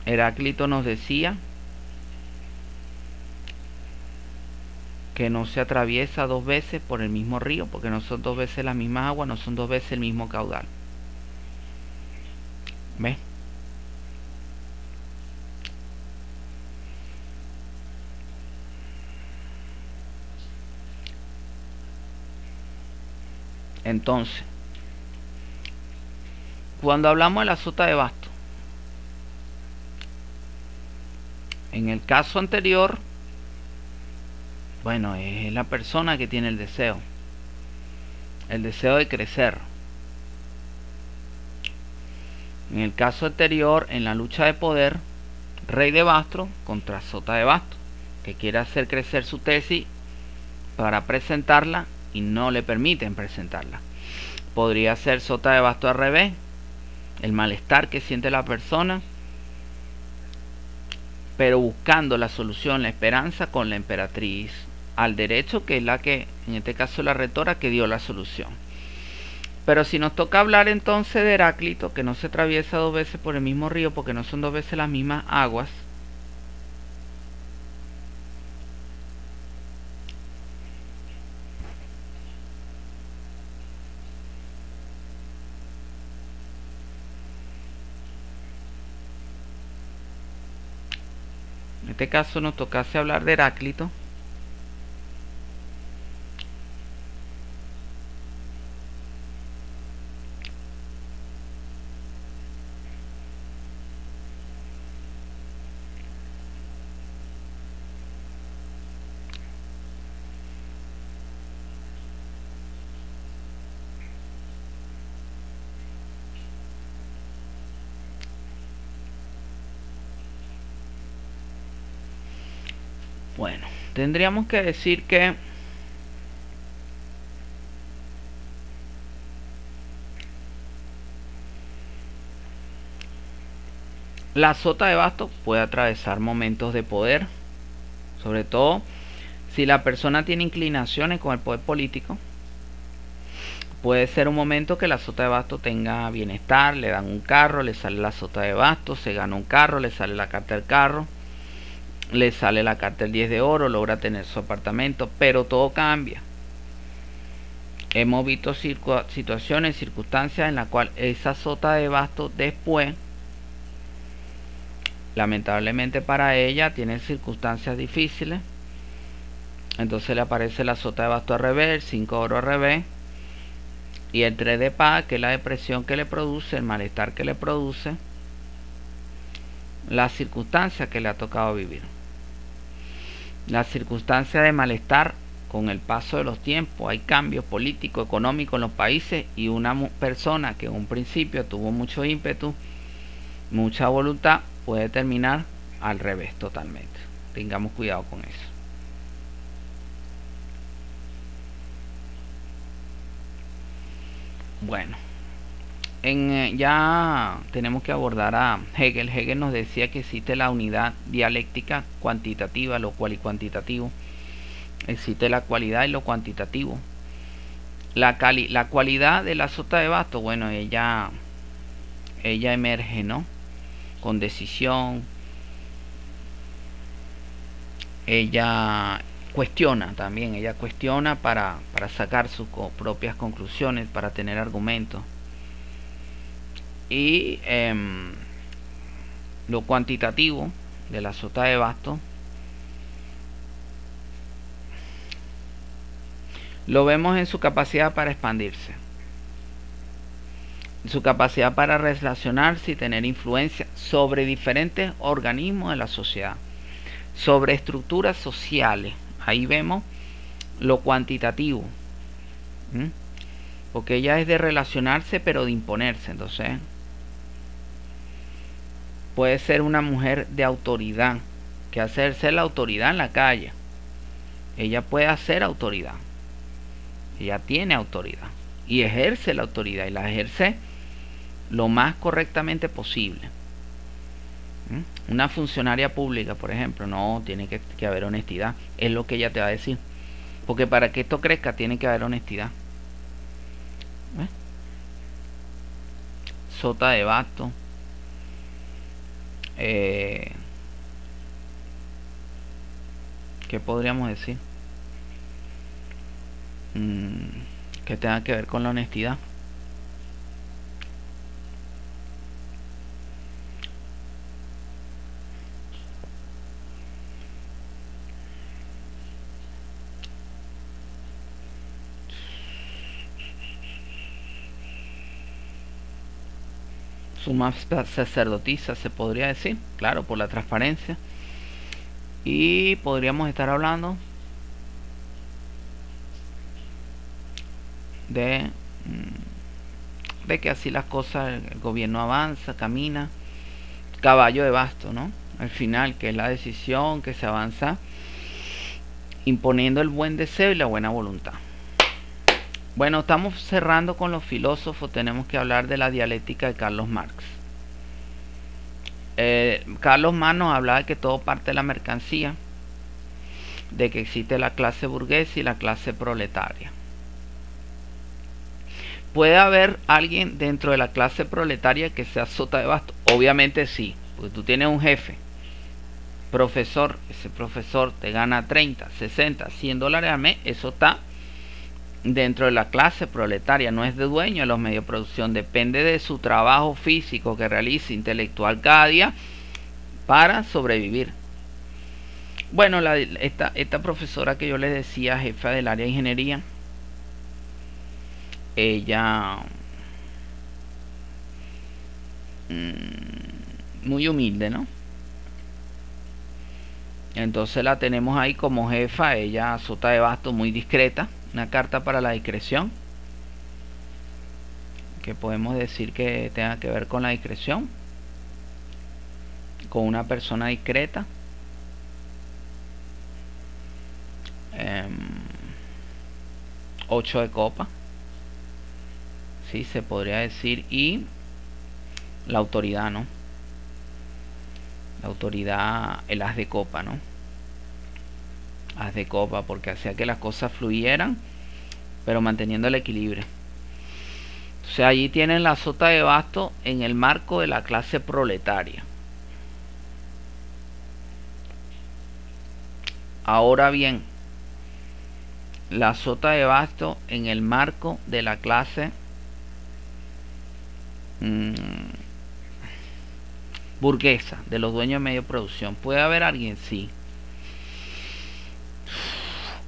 Heráclito nos decía que no se atraviesa dos veces por el mismo río, porque no son dos veces la misma agua, no son dos veces el mismo caudal. ¿Ves? Entonces, cuando hablamos de la sota de basto, En el caso anterior, bueno, es la persona que tiene el deseo. El deseo de crecer. En el caso anterior, en la lucha de poder, Rey de Bastro contra Sota de Basto, que quiere hacer crecer su tesis para presentarla y no le permiten presentarla. Podría ser Sota de Basto al revés, el malestar que siente la persona pero buscando la solución, la esperanza con la emperatriz al derecho, que es la que, en este caso la retora, que dio la solución. Pero si nos toca hablar entonces de Heráclito, que no se atraviesa dos veces por el mismo río, porque no son dos veces las mismas aguas, este caso nos tocase hablar de Heráclito, tendríamos que decir que la sota de bastos puede atravesar momentos de poder, sobre todo si la persona tiene inclinaciones con el poder político. Puede ser un momento que la sota de bastos tenga bienestar, le dan un carro, le sale la sota de bastos, se gana un carro, le sale la carta del carro le sale la carta del 10 de oro, logra tener su apartamento, pero todo cambia. Hemos visto situaciones, circunstancias en las cuales esa sota de basto después, lamentablemente para ella, tiene circunstancias difíciles. Entonces le aparece la sota de basto al revés, 5 oro al revés. Y el 3 de paz, que es la depresión que le produce, el malestar que le produce, las circunstancias que le ha tocado vivir. La circunstancia de malestar con el paso de los tiempos, hay cambios políticos, económicos en los países y una persona que en un principio tuvo mucho ímpetu, mucha voluntad, puede terminar al revés totalmente. Tengamos cuidado con eso. Bueno. Eh, ya tenemos que abordar a Hegel. Hegel nos decía que existe la unidad dialéctica cuantitativa, lo cual y cuantitativo. Existe la cualidad y lo cuantitativo. La, cualidad de la sota de basto, bueno, ella, ella emerge, ¿no? Con decisión. Ella cuestiona también, ella cuestiona para sacar sus propias conclusiones, para tener argumentos y em, lo cuantitativo de la sota de basto. Lo vemos en su capacidad para expandirse su capacidad para relacionarse y tener influencia sobre diferentes organismos de la sociedad sobre estructuras sociales. Ahí vemos lo cuantitativo porque ella es de relacionarse pero de imponerse entonces puede ser una mujer de autoridad, que hacer ser la autoridad en la calle. Ella puede hacer autoridad. Ella tiene autoridad y ejerce la autoridad y la ejerce lo más correctamente posible. ¿Mm? Una funcionaria pública, por ejemplo, no tiene que, haber honestidad, es lo que ella te va a decir. Porque para que esto crezca tiene que haber honestidad. ¿Eh? Sota de basto eh, ¿Qué podríamos decir? Mm, que tenga que ver con la honestidad. Suma sacerdotisa se podría decir, claro, por la transparencia. Y podríamos estar hablando de, mm, de que así las cosas, el gobierno avanza, camina, caballo de basto, ¿no? Al final, que es la decisión que se avanza imponiendo el buen deseo y la buena voluntad. Bueno, estamos cerrando con los filósofos, tenemos que hablar de la dialéctica de Carlos Marx. Eh, Carlos Marx nos hablaba de que todo parte de la mercancía, de que existe la clase burguesa y la clase proletaria. ¿Puede haber alguien dentro de la clase proletaria que sea sota de basto? Obviamente sí, porque tú tienes un jefe, profesor, ese profesor te gana 30, 60, 100 dólares al mes, eso está dentro de la clase proletaria, no es de dueño de los medios de producción, depende de su trabajo físico que realice intelectual cada día para sobrevivir. Bueno, la, esta, esta profesora que yo les decía, jefa del área de ingeniería, ella mm, muy humilde, ¿no? Entonces la tenemos ahí como jefa, ella sota de basto muy discreta una carta para la discreción que podemos decir que tenga que ver con la discreción con una persona discreta. Em, eh, 8 de copa sí se podría decir y la autoridad no la autoridad el as de copa no As de copa, porque hacía que las cosas fluyeran, pero manteniendo el equilibrio. Sea, allí tienen la sota de basto en el marco de la clase proletaria. Ahora bien, la sota de basto en el marco de la clase mmm, burguesa, de los dueños de medio producción. ¿Puede haber alguien? Sí.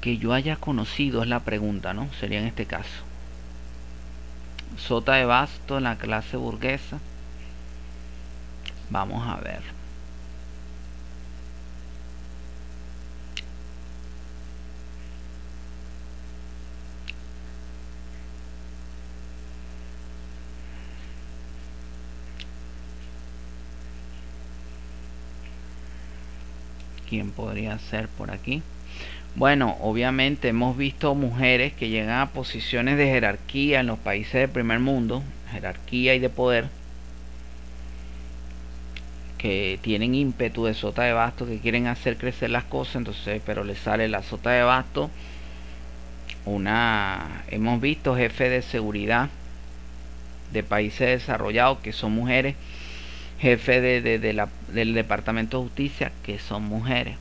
Que yo haya conocido es la pregunta, ¿no? Sería en este caso. Sota de basto en la clase burguesa. Vamos a ver. quién podría ser por aquí bueno obviamente hemos visto mujeres que llegan a posiciones de jerarquía en los países del primer mundo jerarquía y de poder que tienen ímpetu de sota de basto que quieren hacer crecer las cosas entonces pero les sale la sota de basto una hemos visto jefes de seguridad de países desarrollados que son mujeres jefe de, del Departamento de Justicia, que son mujeres.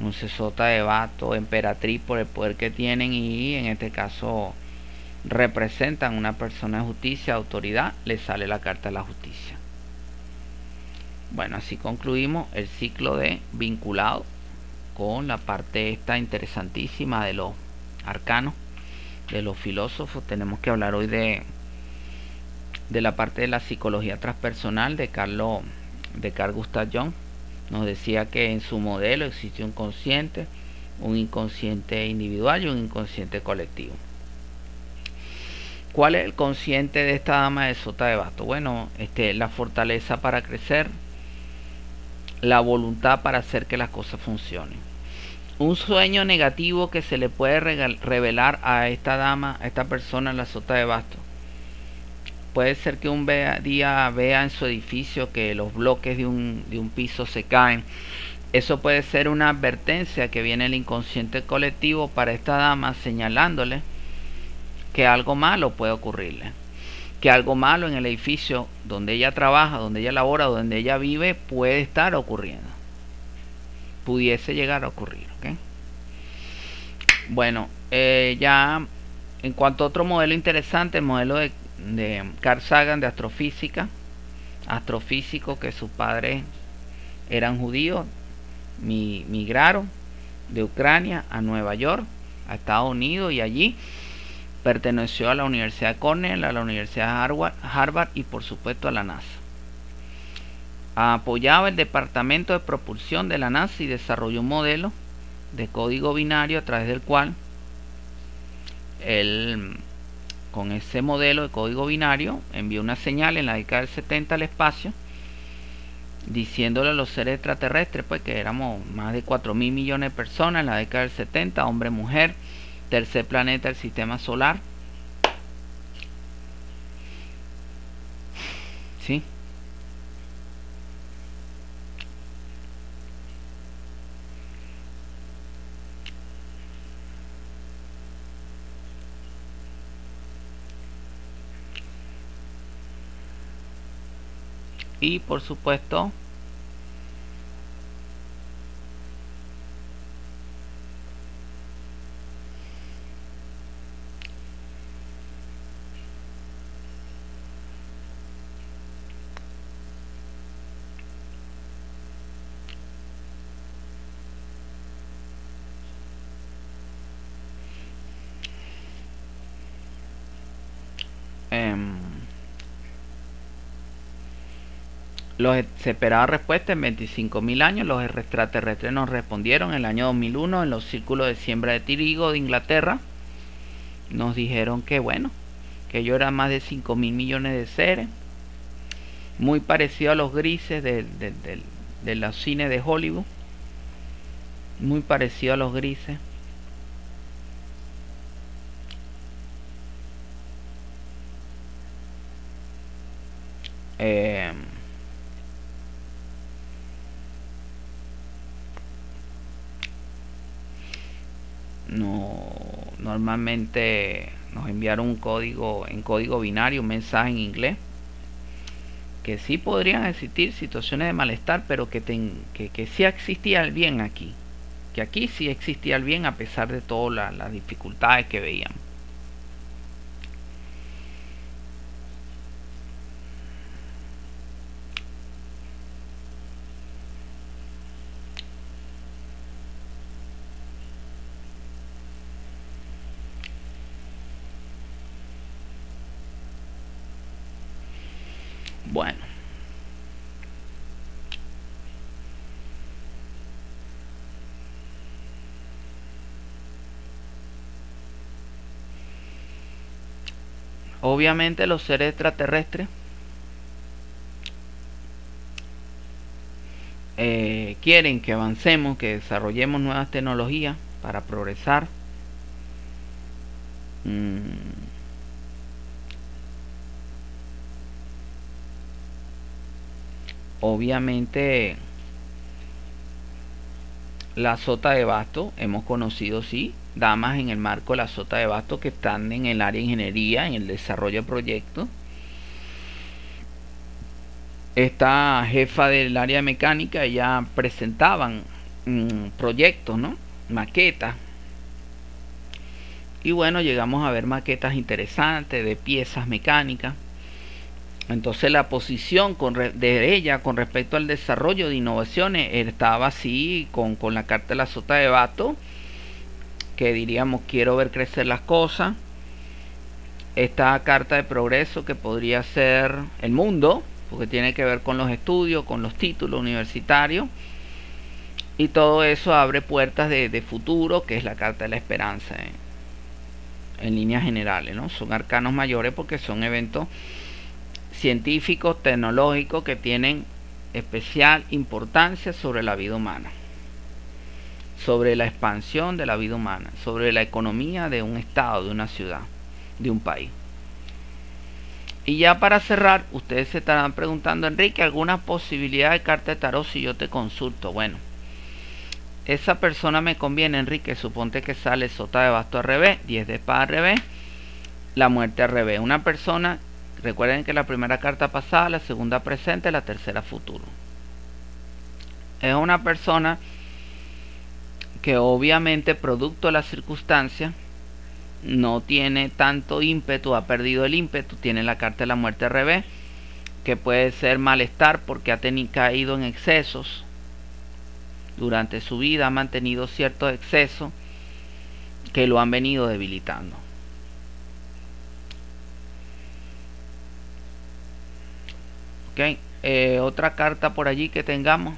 Un sesota de vato, emperatriz por el poder que tienen y en este caso representan una persona de justicia, autoridad, le sale la carta de la justicia. Bueno, así concluimos el ciclo de vinculado con la parte esta interesantísima de los arcanos, de los filósofos. Tenemos que hablar hoy de de la parte de la psicología transpersonal de Carlos de Carl Gustav Jung nos decía que en su modelo existe un consciente, un inconsciente individual y un inconsciente colectivo. ¿Cuál es el consciente de esta dama de sota de basto? Bueno, este, la fortaleza para crecer, la voluntad para hacer que las cosas funcionen. Un sueño negativo que se le puede revelar a esta dama, a esta persona en la sota de basto, Puede ser que un día vea en su edificio que los bloques de un, de un piso se caen. Eso puede ser una advertencia que viene el inconsciente colectivo para esta dama señalándole que algo malo puede ocurrirle. Que algo malo en el edificio donde ella trabaja, donde ella labora, donde ella vive, puede estar ocurriendo. Pudiese llegar a ocurrir. Bueno, eh, ya en cuanto a otro modelo interesante, el modelo de de Carl Sagan de astrofísica, astrofísico que sus padres eran judíos, migraron de Ucrania a Nueva York, a Estados Unidos y allí perteneció a la Universidad Cornell, a la Universidad Harvard, Harvard y por supuesto a la NASA. Apoyaba el departamento de propulsión de la NASA y desarrolló un modelo de código binario a través del cual él con ese modelo de código binario, envió una señal en la década del 70 al espacio, diciéndole a los seres extraterrestres, pues que éramos más de 4 mil millones de personas en la década del 70, hombre, mujer, tercer planeta del sistema solar. ¿Sí? Y por supuesto Los, e-, se esperaba respuesta en 25.000 años. Los extraterrestres nos respondieron en el año 2001 en los círculos de siembra de trigo de Inglaterra. Nos dijeron que, bueno, que yo era más de 5.000 millones de seres. Muy parecido a los grises de, de, de, de los cines de Hollywood. Muy parecido a los grises. Eh, no normalmente nos enviaron un código en código binario, un mensaje en inglés que sí podrían existir situaciones de malestar, pero que, que, que sí existía el bien aquí. Que aquí sí existía el bien a pesar de todas las dificultades que veíamos. Bueno. Obviamente los seres extraterrestres eh, quieren que avancemos, que desarrollemos nuevas tecnologías para progresar. Mm. obviamente la sota de basto, hemos conocido, sí, damas en el marco de la sota de basto que están en el área de ingeniería, en el desarrollo de proyectos. Esta jefa del área de mecánica ya presentaban mm, proyectos, ¿no? Maquetas. Y bueno, llegamos a ver maquetas interesantes de piezas mecánicas entonces la posición de ella con respecto al desarrollo de innovaciones estaba así con, la carta de la sota de vato, que diríamos quiero ver crecer las cosas. Esta carta de progreso que podría ser el mundo, porque tiene que ver con los estudios, con los títulos universitarios. Y todo eso abre puertas de, futuro, que es la carta de la esperanza en, en líneas generales. ¿no? Son arcanos mayores porque son eventos científicos, tecnológicos que tienen especial importancia sobre la vida humana, sobre la expansión de la vida humana, sobre la economía de un estado, de una ciudad, de un país. Y ya para cerrar, ustedes se estarán preguntando, Enrique, ¿alguna posibilidad de carta de tarot si yo te consulto? Bueno, esa persona me conviene, Enrique, suponte que sale sota de basto al revés, 10 de espada al revés, la muerte al revés. Una persona Recuerden que la primera carta pasada, la segunda presente, la tercera futuro. Es una persona que obviamente producto de la circunstancia no tiene tanto ímpetu, ha perdido el ímpetu, tiene la carta de la muerte al revés, que puede ser malestar porque ha caído en excesos durante su vida, ha mantenido ciertos excesos que lo han venido debilitando. Ok, eh, otra carta por allí que tengamos.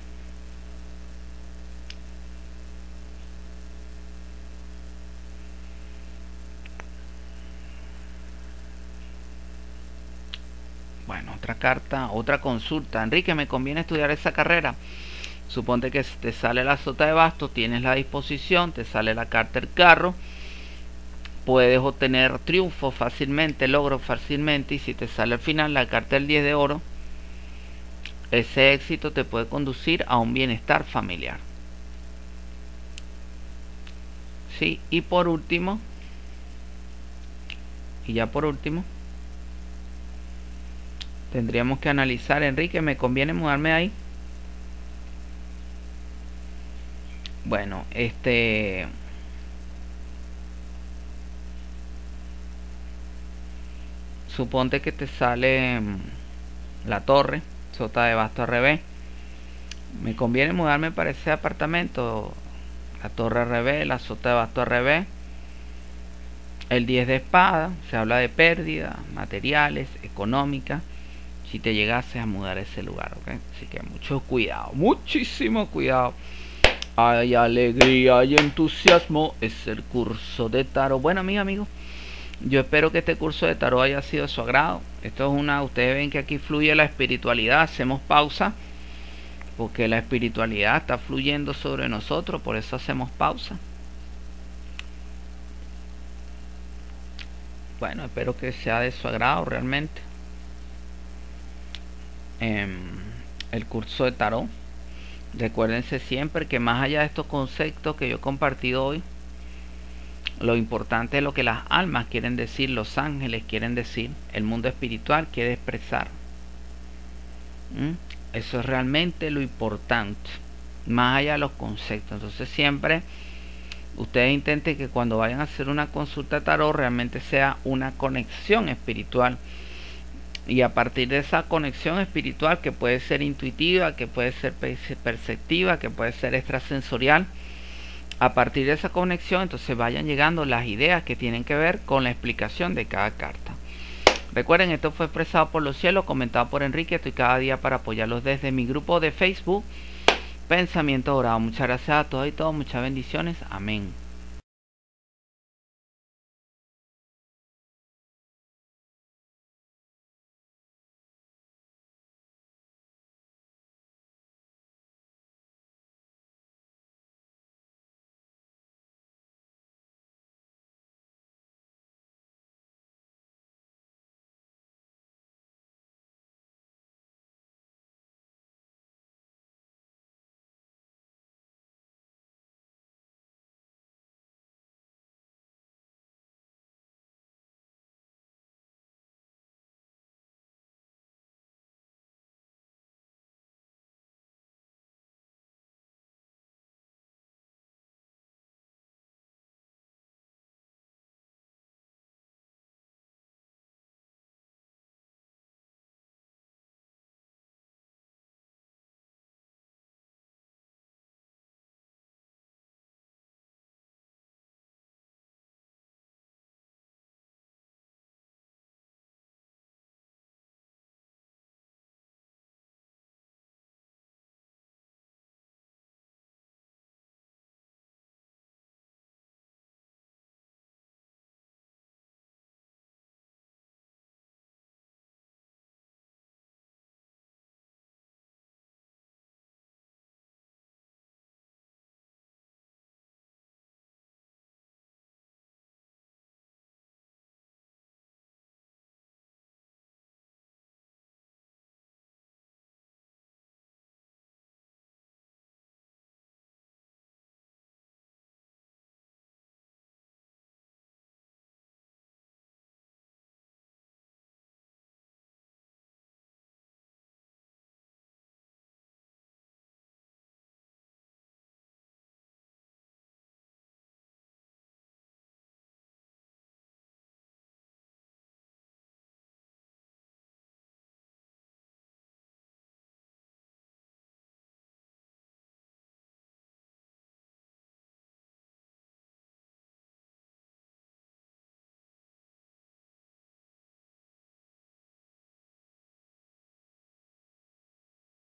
Bueno, otra carta, otra consulta. Enrique, ¿me conviene estudiar esa carrera? Suponte que te sale la sota de bastos, tienes la disposición, te sale la carta del carro, puedes obtener triunfo fácilmente, logro fácilmente, y si te sale al final la carta del 10 de oro, ese éxito te puede conducir a un bienestar familiar. Sí, y por último, y ya por último, tendríamos que analizar, Enrique, ¿me conviene mudarme ahí? Bueno, este... Suponte que te sale mm, la torre sota de basto al revés. Me conviene mudarme para ese apartamento. La torre al revés, la sota de basto al revés. El 10 de espada, se habla de pérdida, materiales, económica. Si te llegases a mudar a ese lugar, Así que mucho cuidado, muchísimo cuidado. Hay alegría y entusiasmo. Es el curso de tarot. Bueno, mis amigos. Yo espero que este curso de tarot haya sido de su agrado. Esto es una, ustedes ven que aquí fluye la espiritualidad. Hacemos pausa porque la espiritualidad está fluyendo sobre nosotros, por eso hacemos pausa. Bueno, espero que sea de su agrado realmente. Em, el curso de tarot. Recuérdense siempre que más allá de estos conceptos que yo he compartido hoy, lo importante es lo que las almas quieren decir, los ángeles quieren decir, el mundo espiritual quiere expresar. ¿Mm? Eso es realmente lo importante, más allá de los conceptos. Entonces siempre ustedes intenten que cuando vayan a hacer una consulta tarot realmente sea una conexión espiritual. Y a partir de esa conexión espiritual que puede ser intuitiva, que puede ser perceptiva, que puede ser extrasensorial, a partir de esa conexión entonces vayan llegando las ideas que tienen que ver con la explicación de cada carta. Recuerden, esto fue expresado por los cielos, comentado por Enrique. Estoy cada día para apoyarlos desde mi grupo de Facebook. Pensamiento Dorado. Muchas gracias a todos y todos. Muchas bendiciones. Amén.